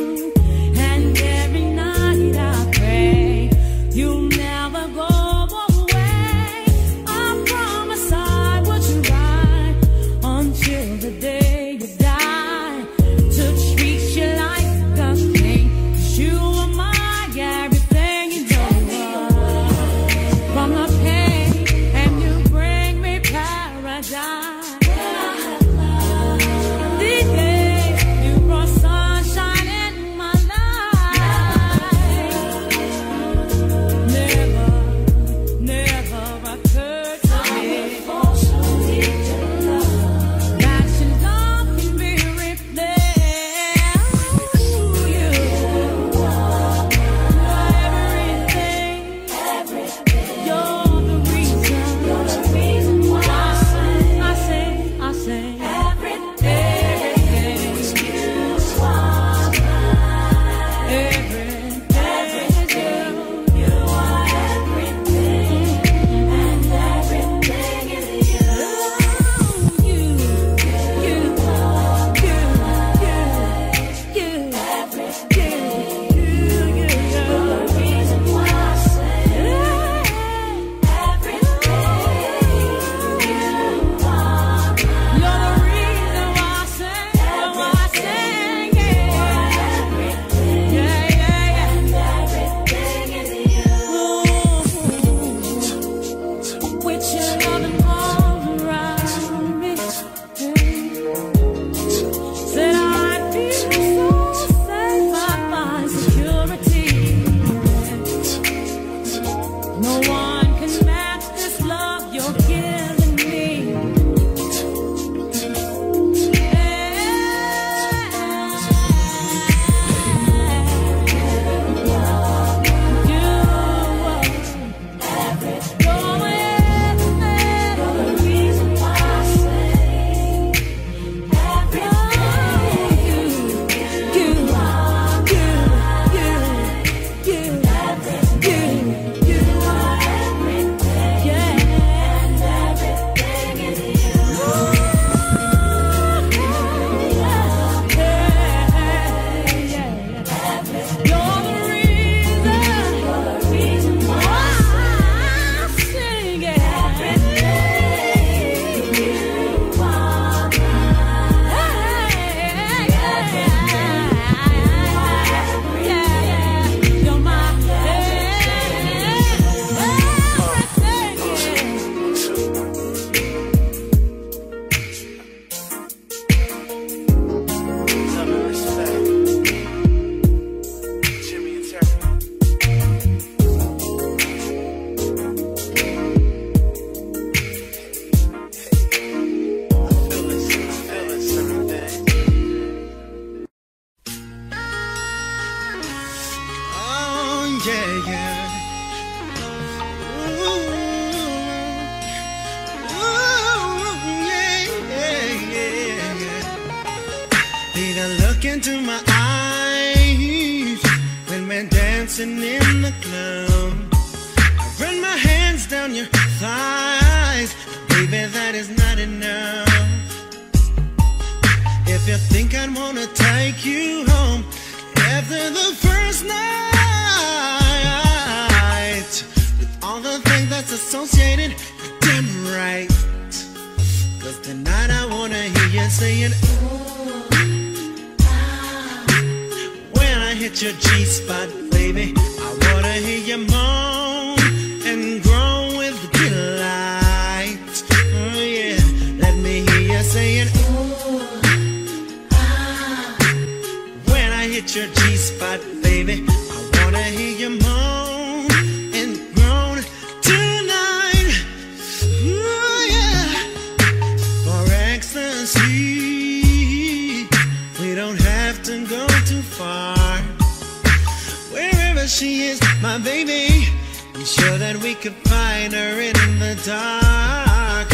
She is my baby. I'm sure that we could find her in the dark.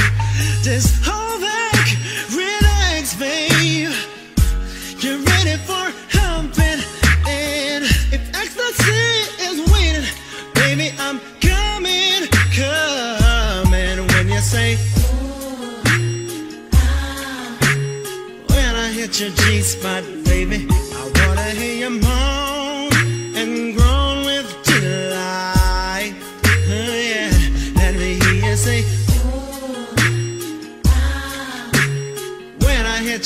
Just hold back, relax, babe. You're ready for humping. And if ecstasy is waiting, baby, I'm coming, coming. When you say, Ooh, ah. when I hit your G spot, baby.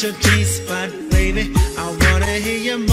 your G spot, baby. I wanna hear your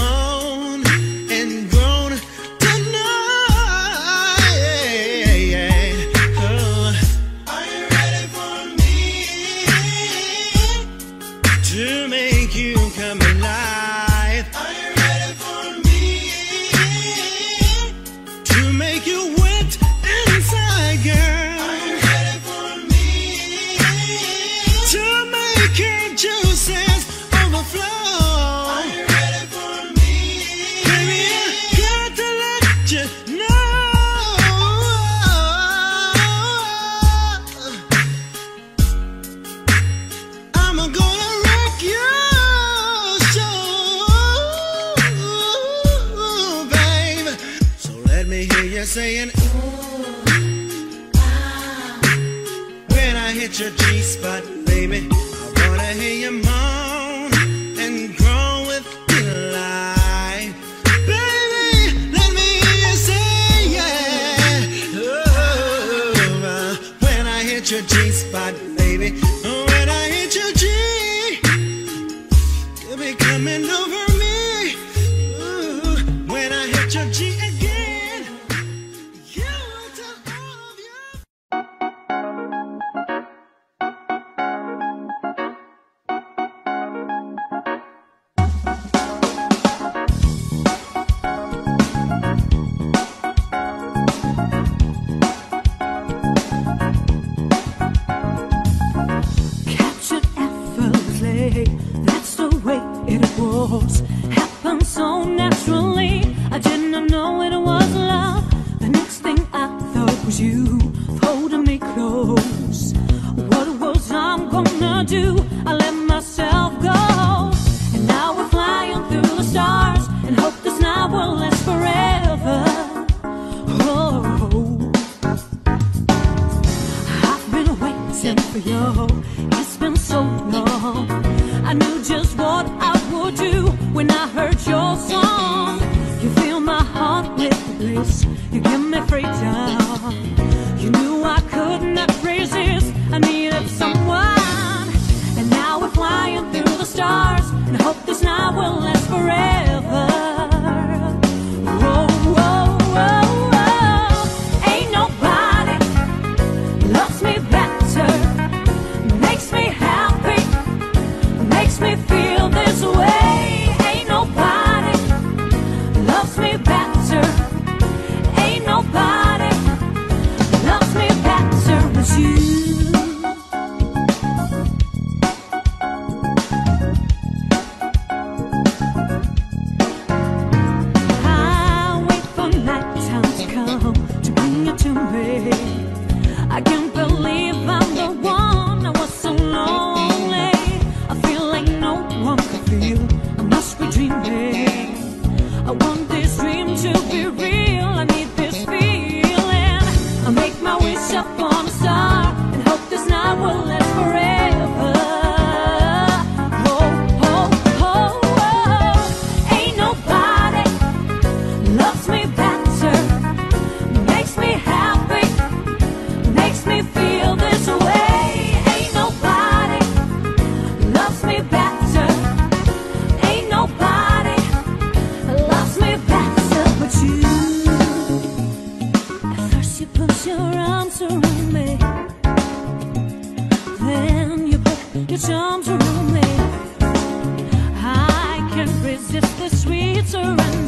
this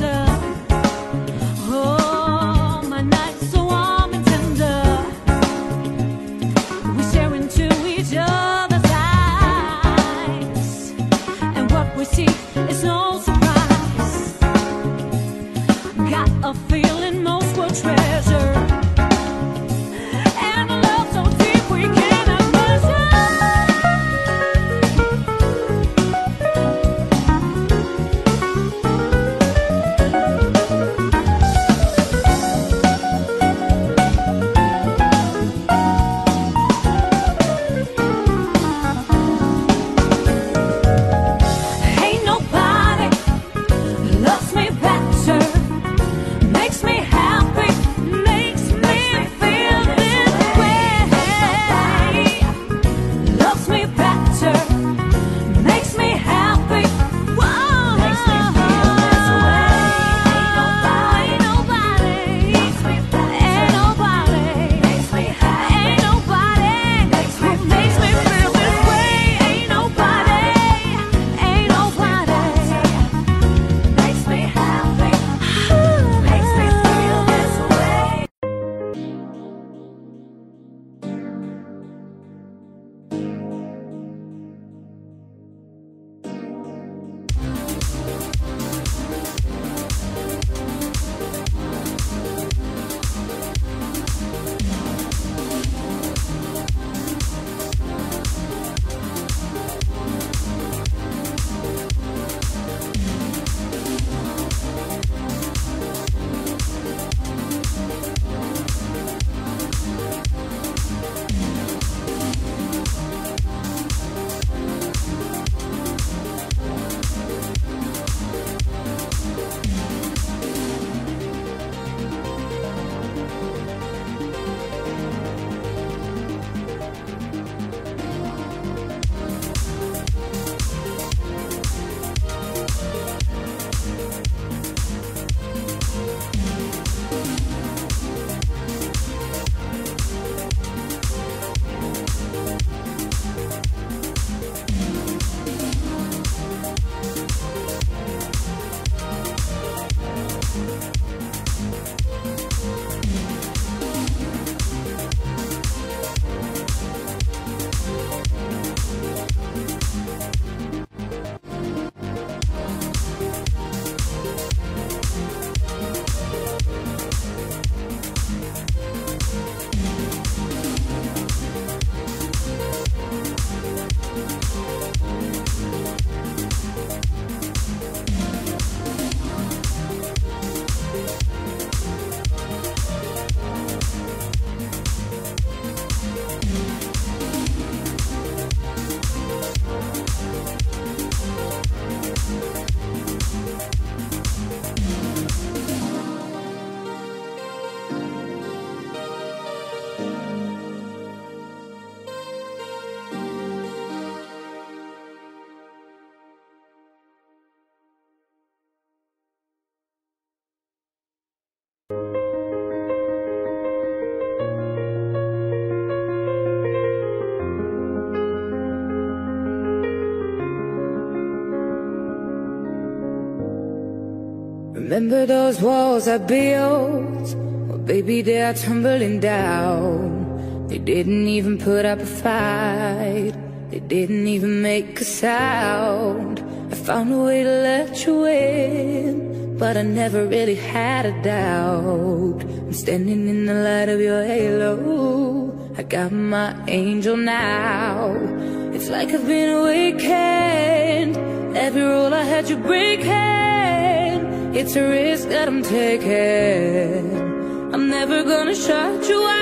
Remember those walls I built? Well, baby, they are tumbling down. They didn't even put up a fight. They didn't even make a sound. I found a way to let you in, but I never really had a doubt. I'm standing in the light of your halo. I got my angel now. It's like I've been awakened. Every rule I had you breaking. It's a risk that I'm taking. I'm never gonna shut you out.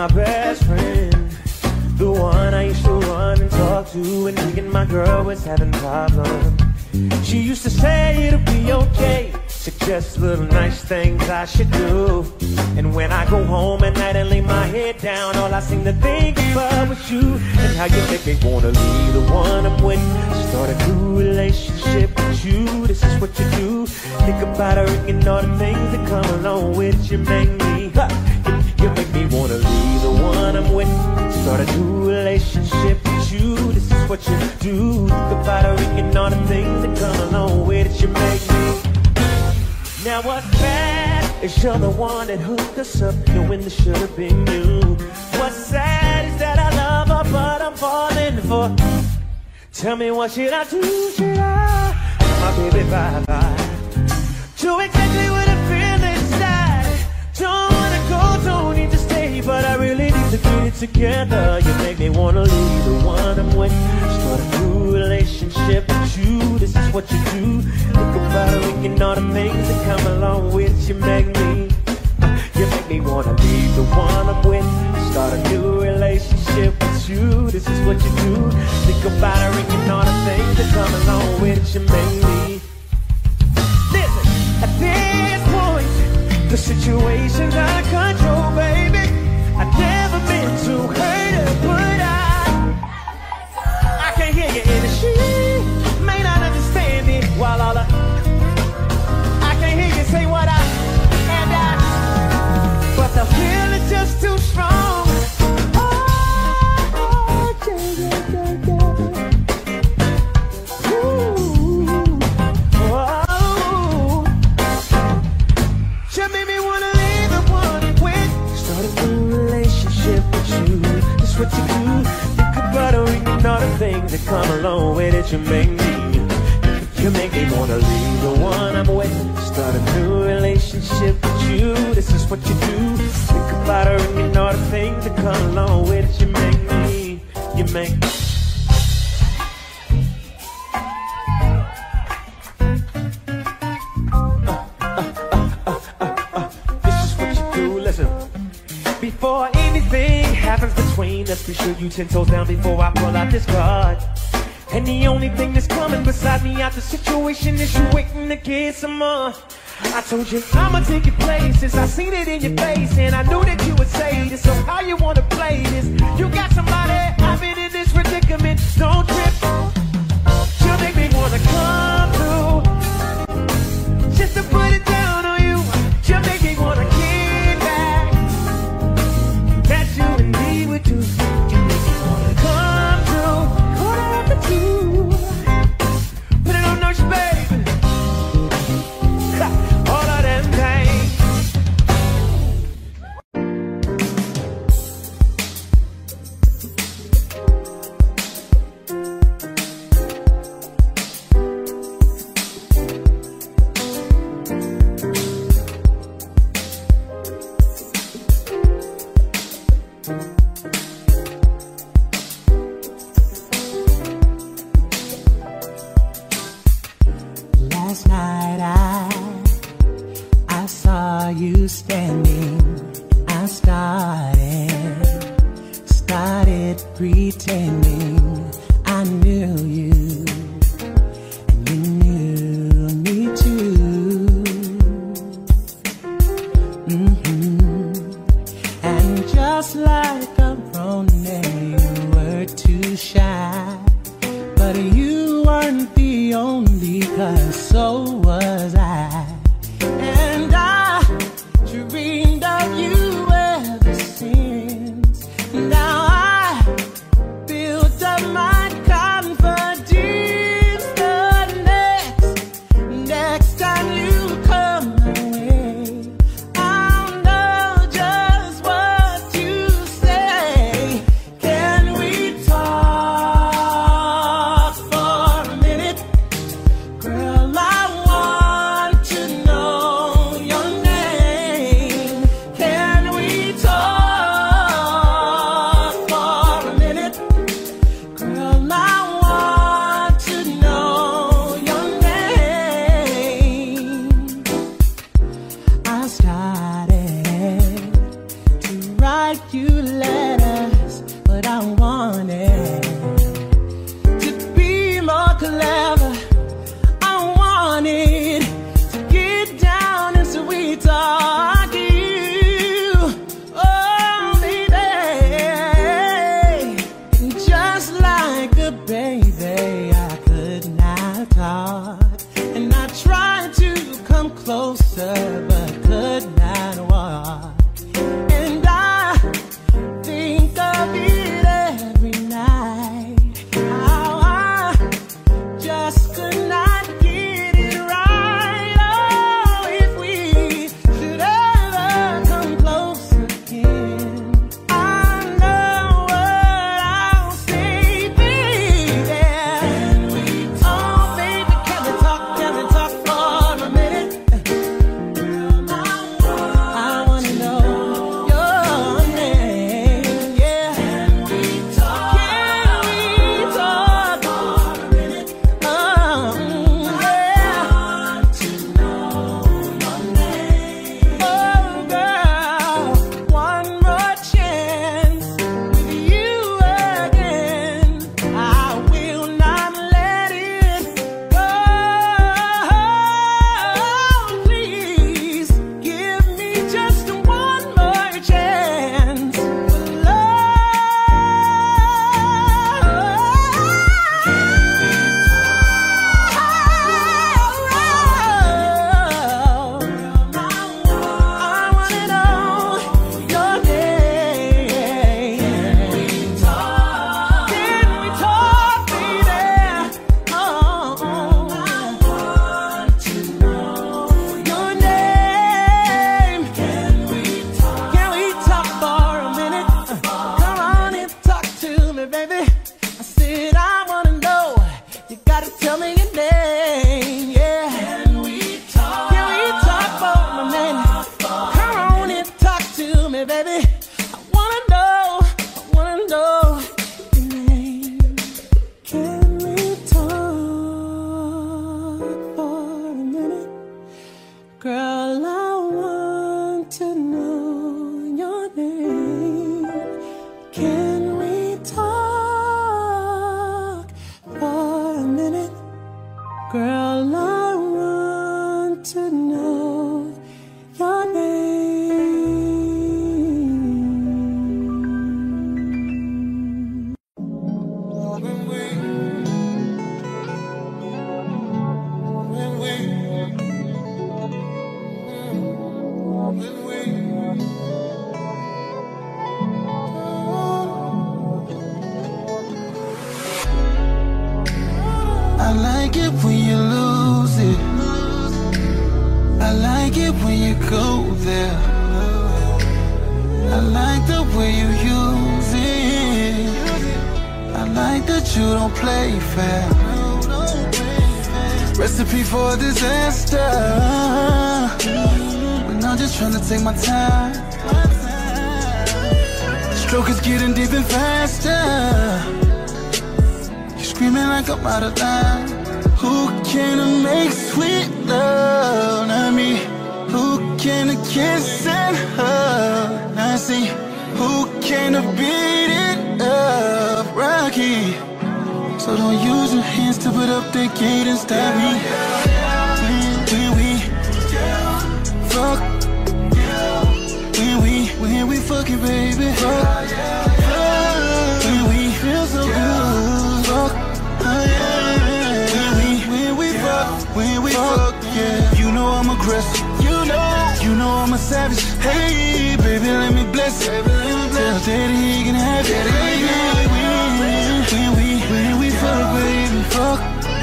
my best friend. The one I used to run and talk to When thinking my girl was having problems. She used to say it'll be okay Suggest little nice things I should do. And when I go home at night and lay my head down All I seem to think about was you And how you make me wanna leave the one I'm with. Start a new relationship with you. This is what you do. Think about her and all the things that come along with you Make me huh. You make me wanna leave the one I'm with. Start a new relationship with you. This is what you do. Think about her all the things that come along with it. You make me. Now what's bad is you're the one that hooked us up, knowing this should have been you. What's sad is that I love her, but I'm falling for. Tell me what should I do? Should I? My baby, bye bye. Do exactly what but I really need to get it together. You make me wanna leave the one I'm with. Start a new relationship with you. This is what you do. Think about it, we can all the things that come along with you. Make me, you make me wanna leave the one I'm with. Start a new relationship with you. This is what you do. Think about it, we can all the things that come along with you. Make me. Listen, at this point, the situation's out of control, baby. I've never been to hurt her, but what you do. We can all the things that come along with it. You make me, you make me wanna leave the one I'm with. Start a new relationship with you. This is what you do. Think about it, we can all the things that come along with it. You make me, you make me. Us, be sure you ten toes down before I pull out this card. And the only thing that's coming beside me out the situation is you waiting to get some more. I told you I'ma take your places. I seen it in your face, and I knew that you would say this. So how you wanna play this? You got somebody. I've been in this predicament. Don't trip. You make me wanna come through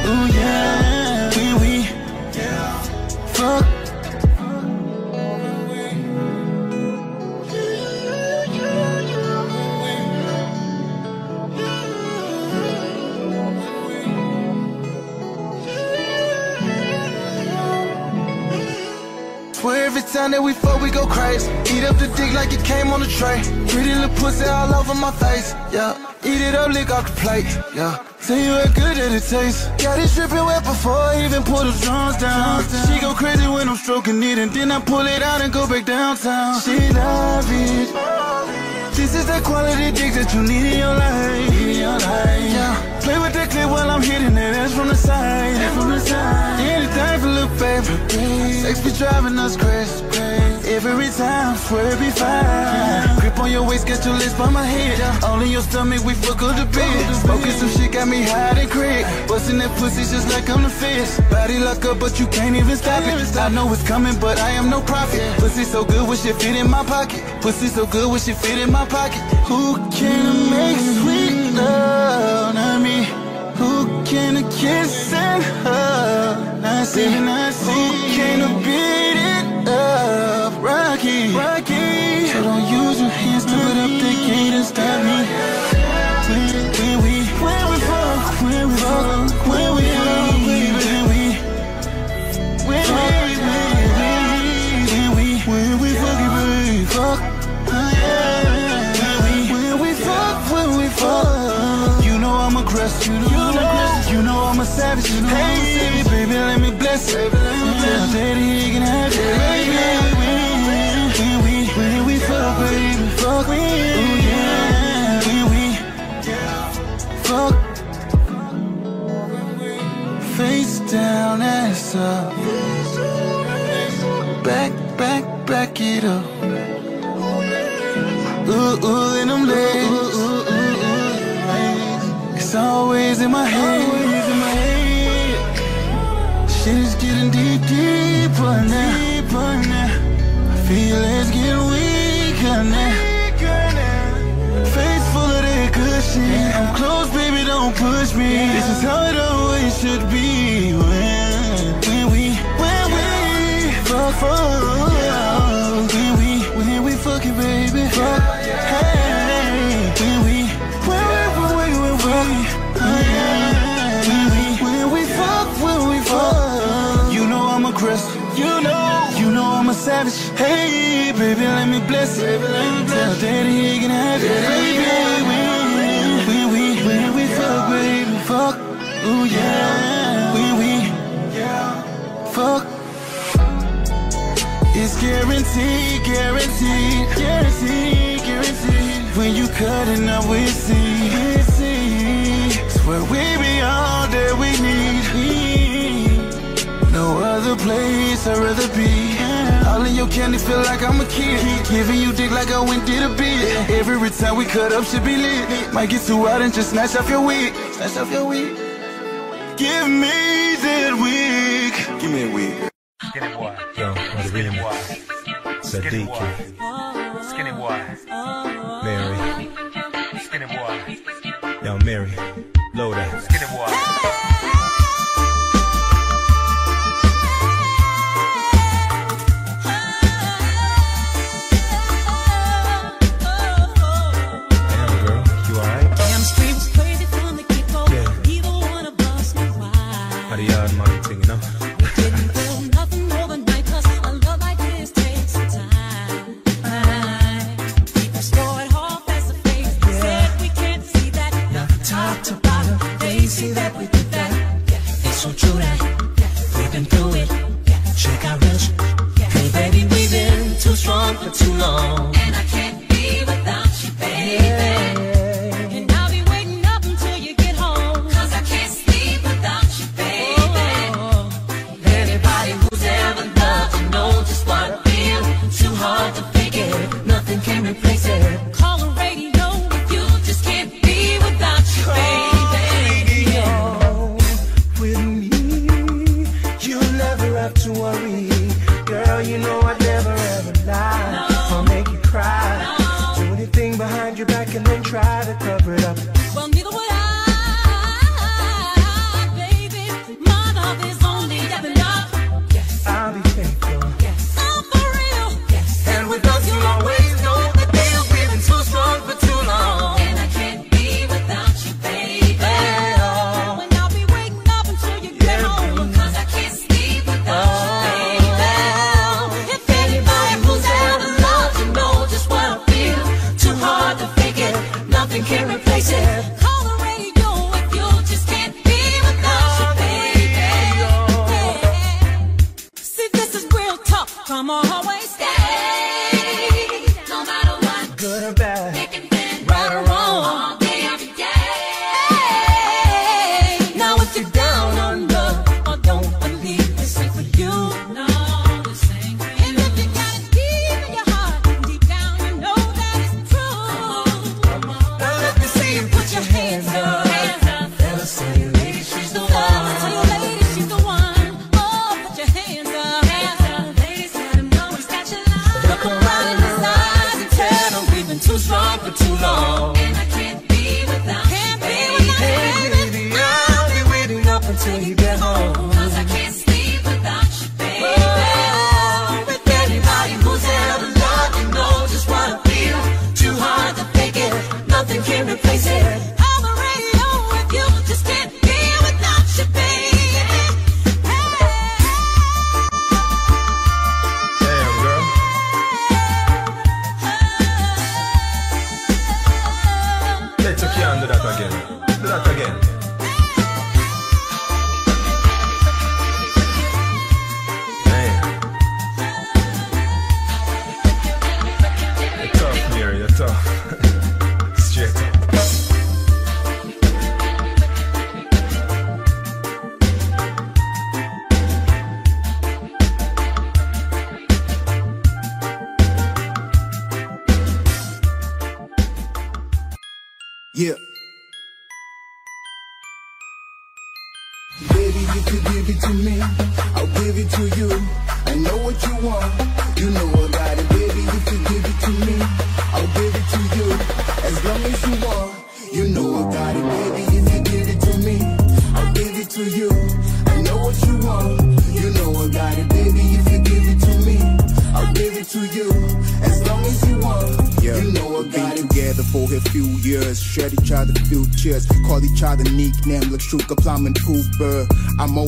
Ooh yeah. When we fuck. Swear every time that we fuck, we go crazy. Eat up the dick like it came on a tray. Pretty little pussy all over my face. Yeah, eat it up, lick off the plate. Yeah, tell you how good that it tastes. Got it dripping wet before I even pull the drums down. She go crazy when I'm stroking it, and then I pull it out and go back downtown. She love it. This is the quality dick that you need in your life. In your life. Yeah. Play with that clip while I'm hitting that ass from the side. From the side. Anything for little baby. Sex be driving us crazy. Every time, swear it be fine. Grip on your waist, get your lips by my head. All in your stomach, we fuck up the bed. Smoking some shit got me high and crack. Busting that pussy just like I'm the fist. Body lock up, but you can't even stop it. I know it's coming, but I am no prophet. Pussy so good, wish it fit in my pocket. Pussy so good, wish it fit in my pocket. Who can make sweet love? Not me. Who can kiss and hug? Not see, not see. Who can beat it up? Rocky, Rocky. So don't use your hands to put up the gate and stop me. You know I'm a savage. Hey, baby, let me bless it. Tell daddy he can have it. When we, when we fuck, baby, fuck. Ooh yeah. When we fuck. Face down, ass up. Back, back, back it up. Ooh, ooh, in them legs. It's always in my head. Getting deep, deeper now. I feel it's getting weaker now. Face full of that good shit. I'm close, baby, don't push me. This is how it always should be. When, when we, when we fuck, fuck. When we, when we fucking, baby, fuck. dress. You know, you know I'm a savage. Hey, baby, let me bless it. Tell daddy he can have it. Baby, when, when we, when we fuck, baby, fuck. Ooh yeah, when we, yeah, fuck. It's guaranteed, guaranteed, guaranteed, guaranteed. When you cut it, now we see, we see. It's where we be all that we need the place I'd rather be. All in your candy feel like I'm a kid. Giving you dick like I went did a bit. Every time we cut up should be lit. Might get too out and just snatch off your wig. Snatch off your wig. Give me that wig. Give me a wig. Skinny boy. Yo, no, the real boy. Skinny boy. Skinny boy. Mary. Skinny boy. Yo, Mary.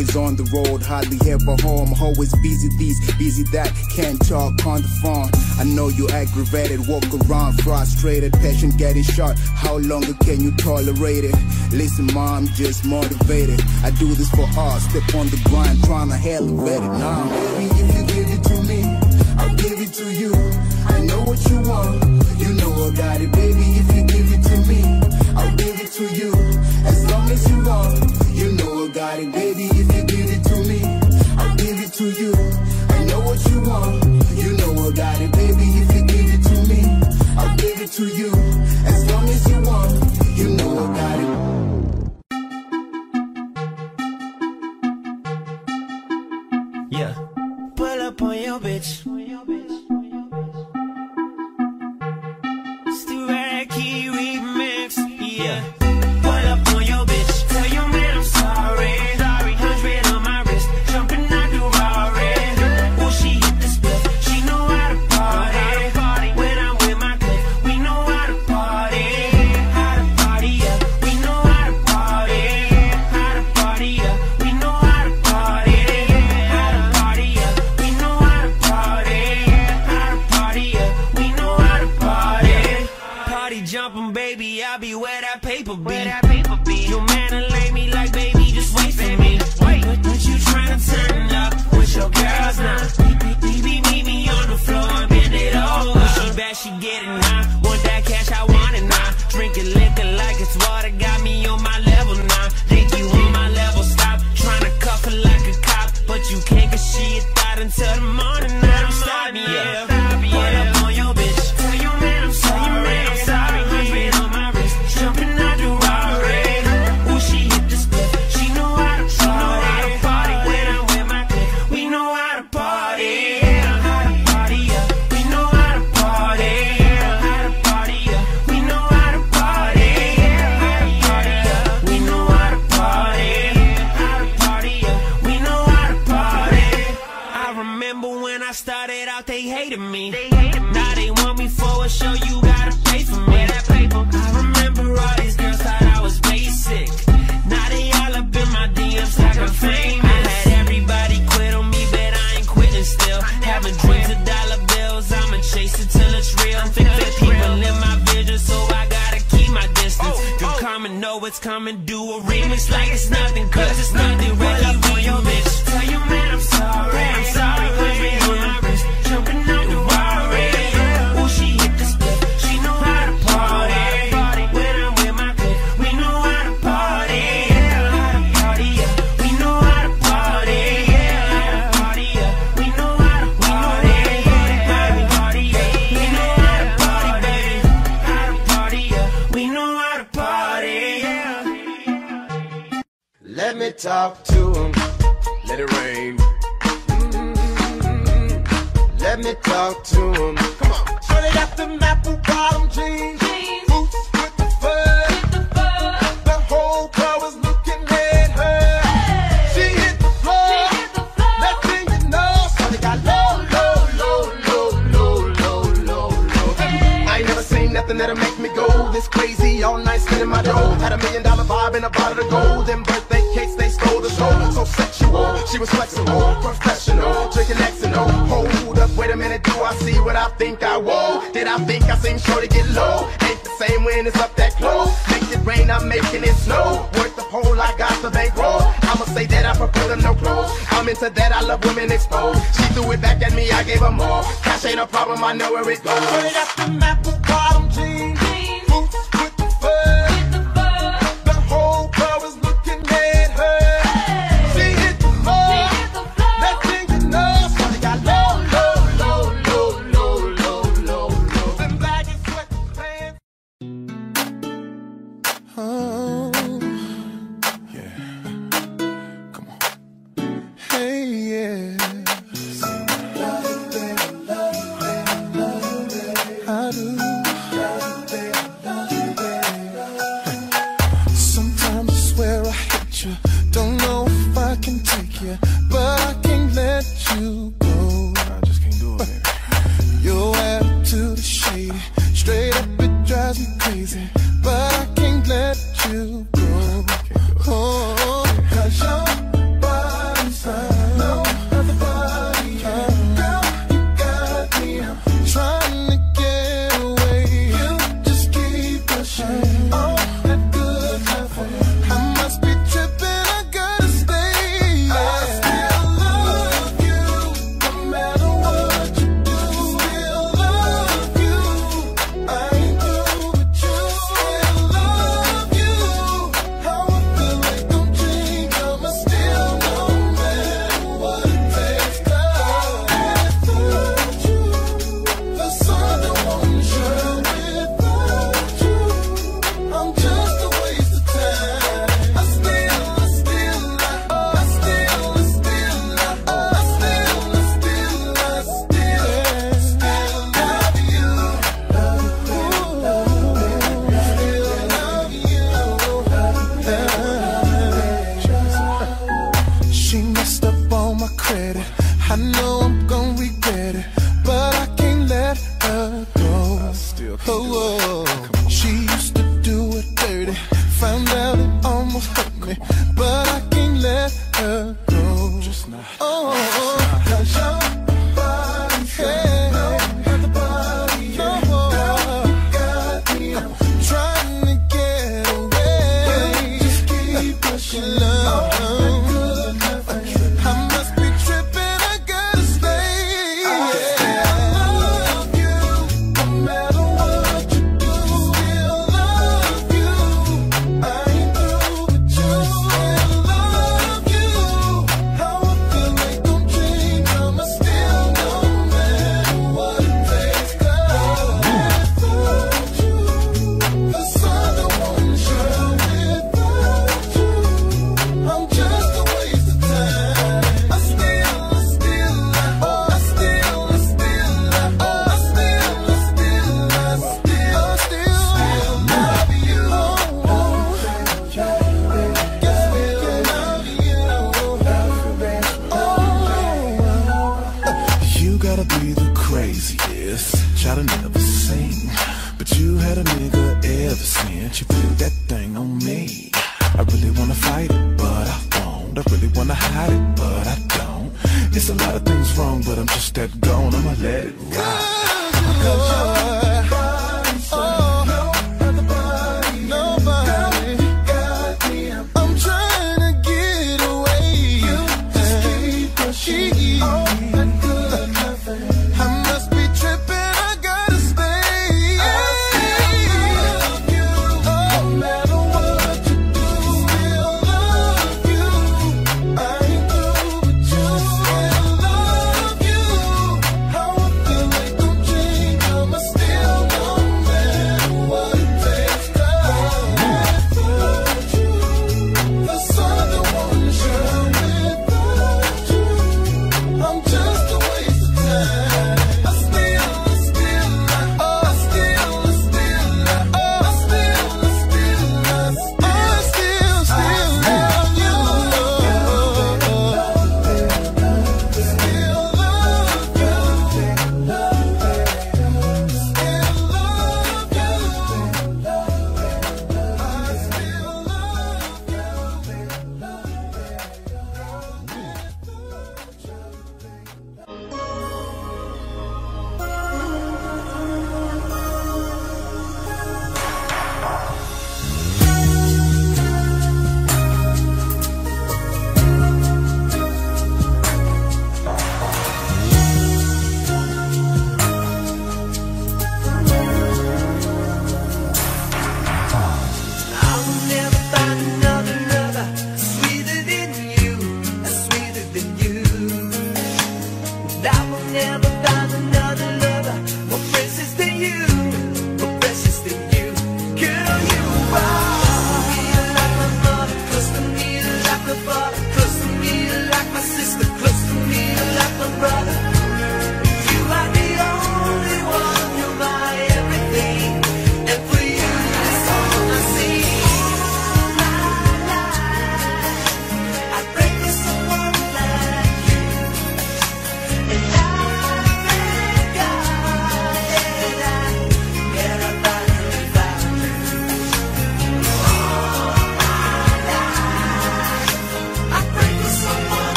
always on the road, hardly ever home. Always busy these, busy that, can't talk on the phone. I know you aggravated, walk around frustrated, passion getting shot. How long can you tolerate it? Listen, mom, just motivated. I do this for us, step on the grind, trying to elevate it now. Baby, if you give it to me, I'll give it to you. I know what you want, you know I got it, baby.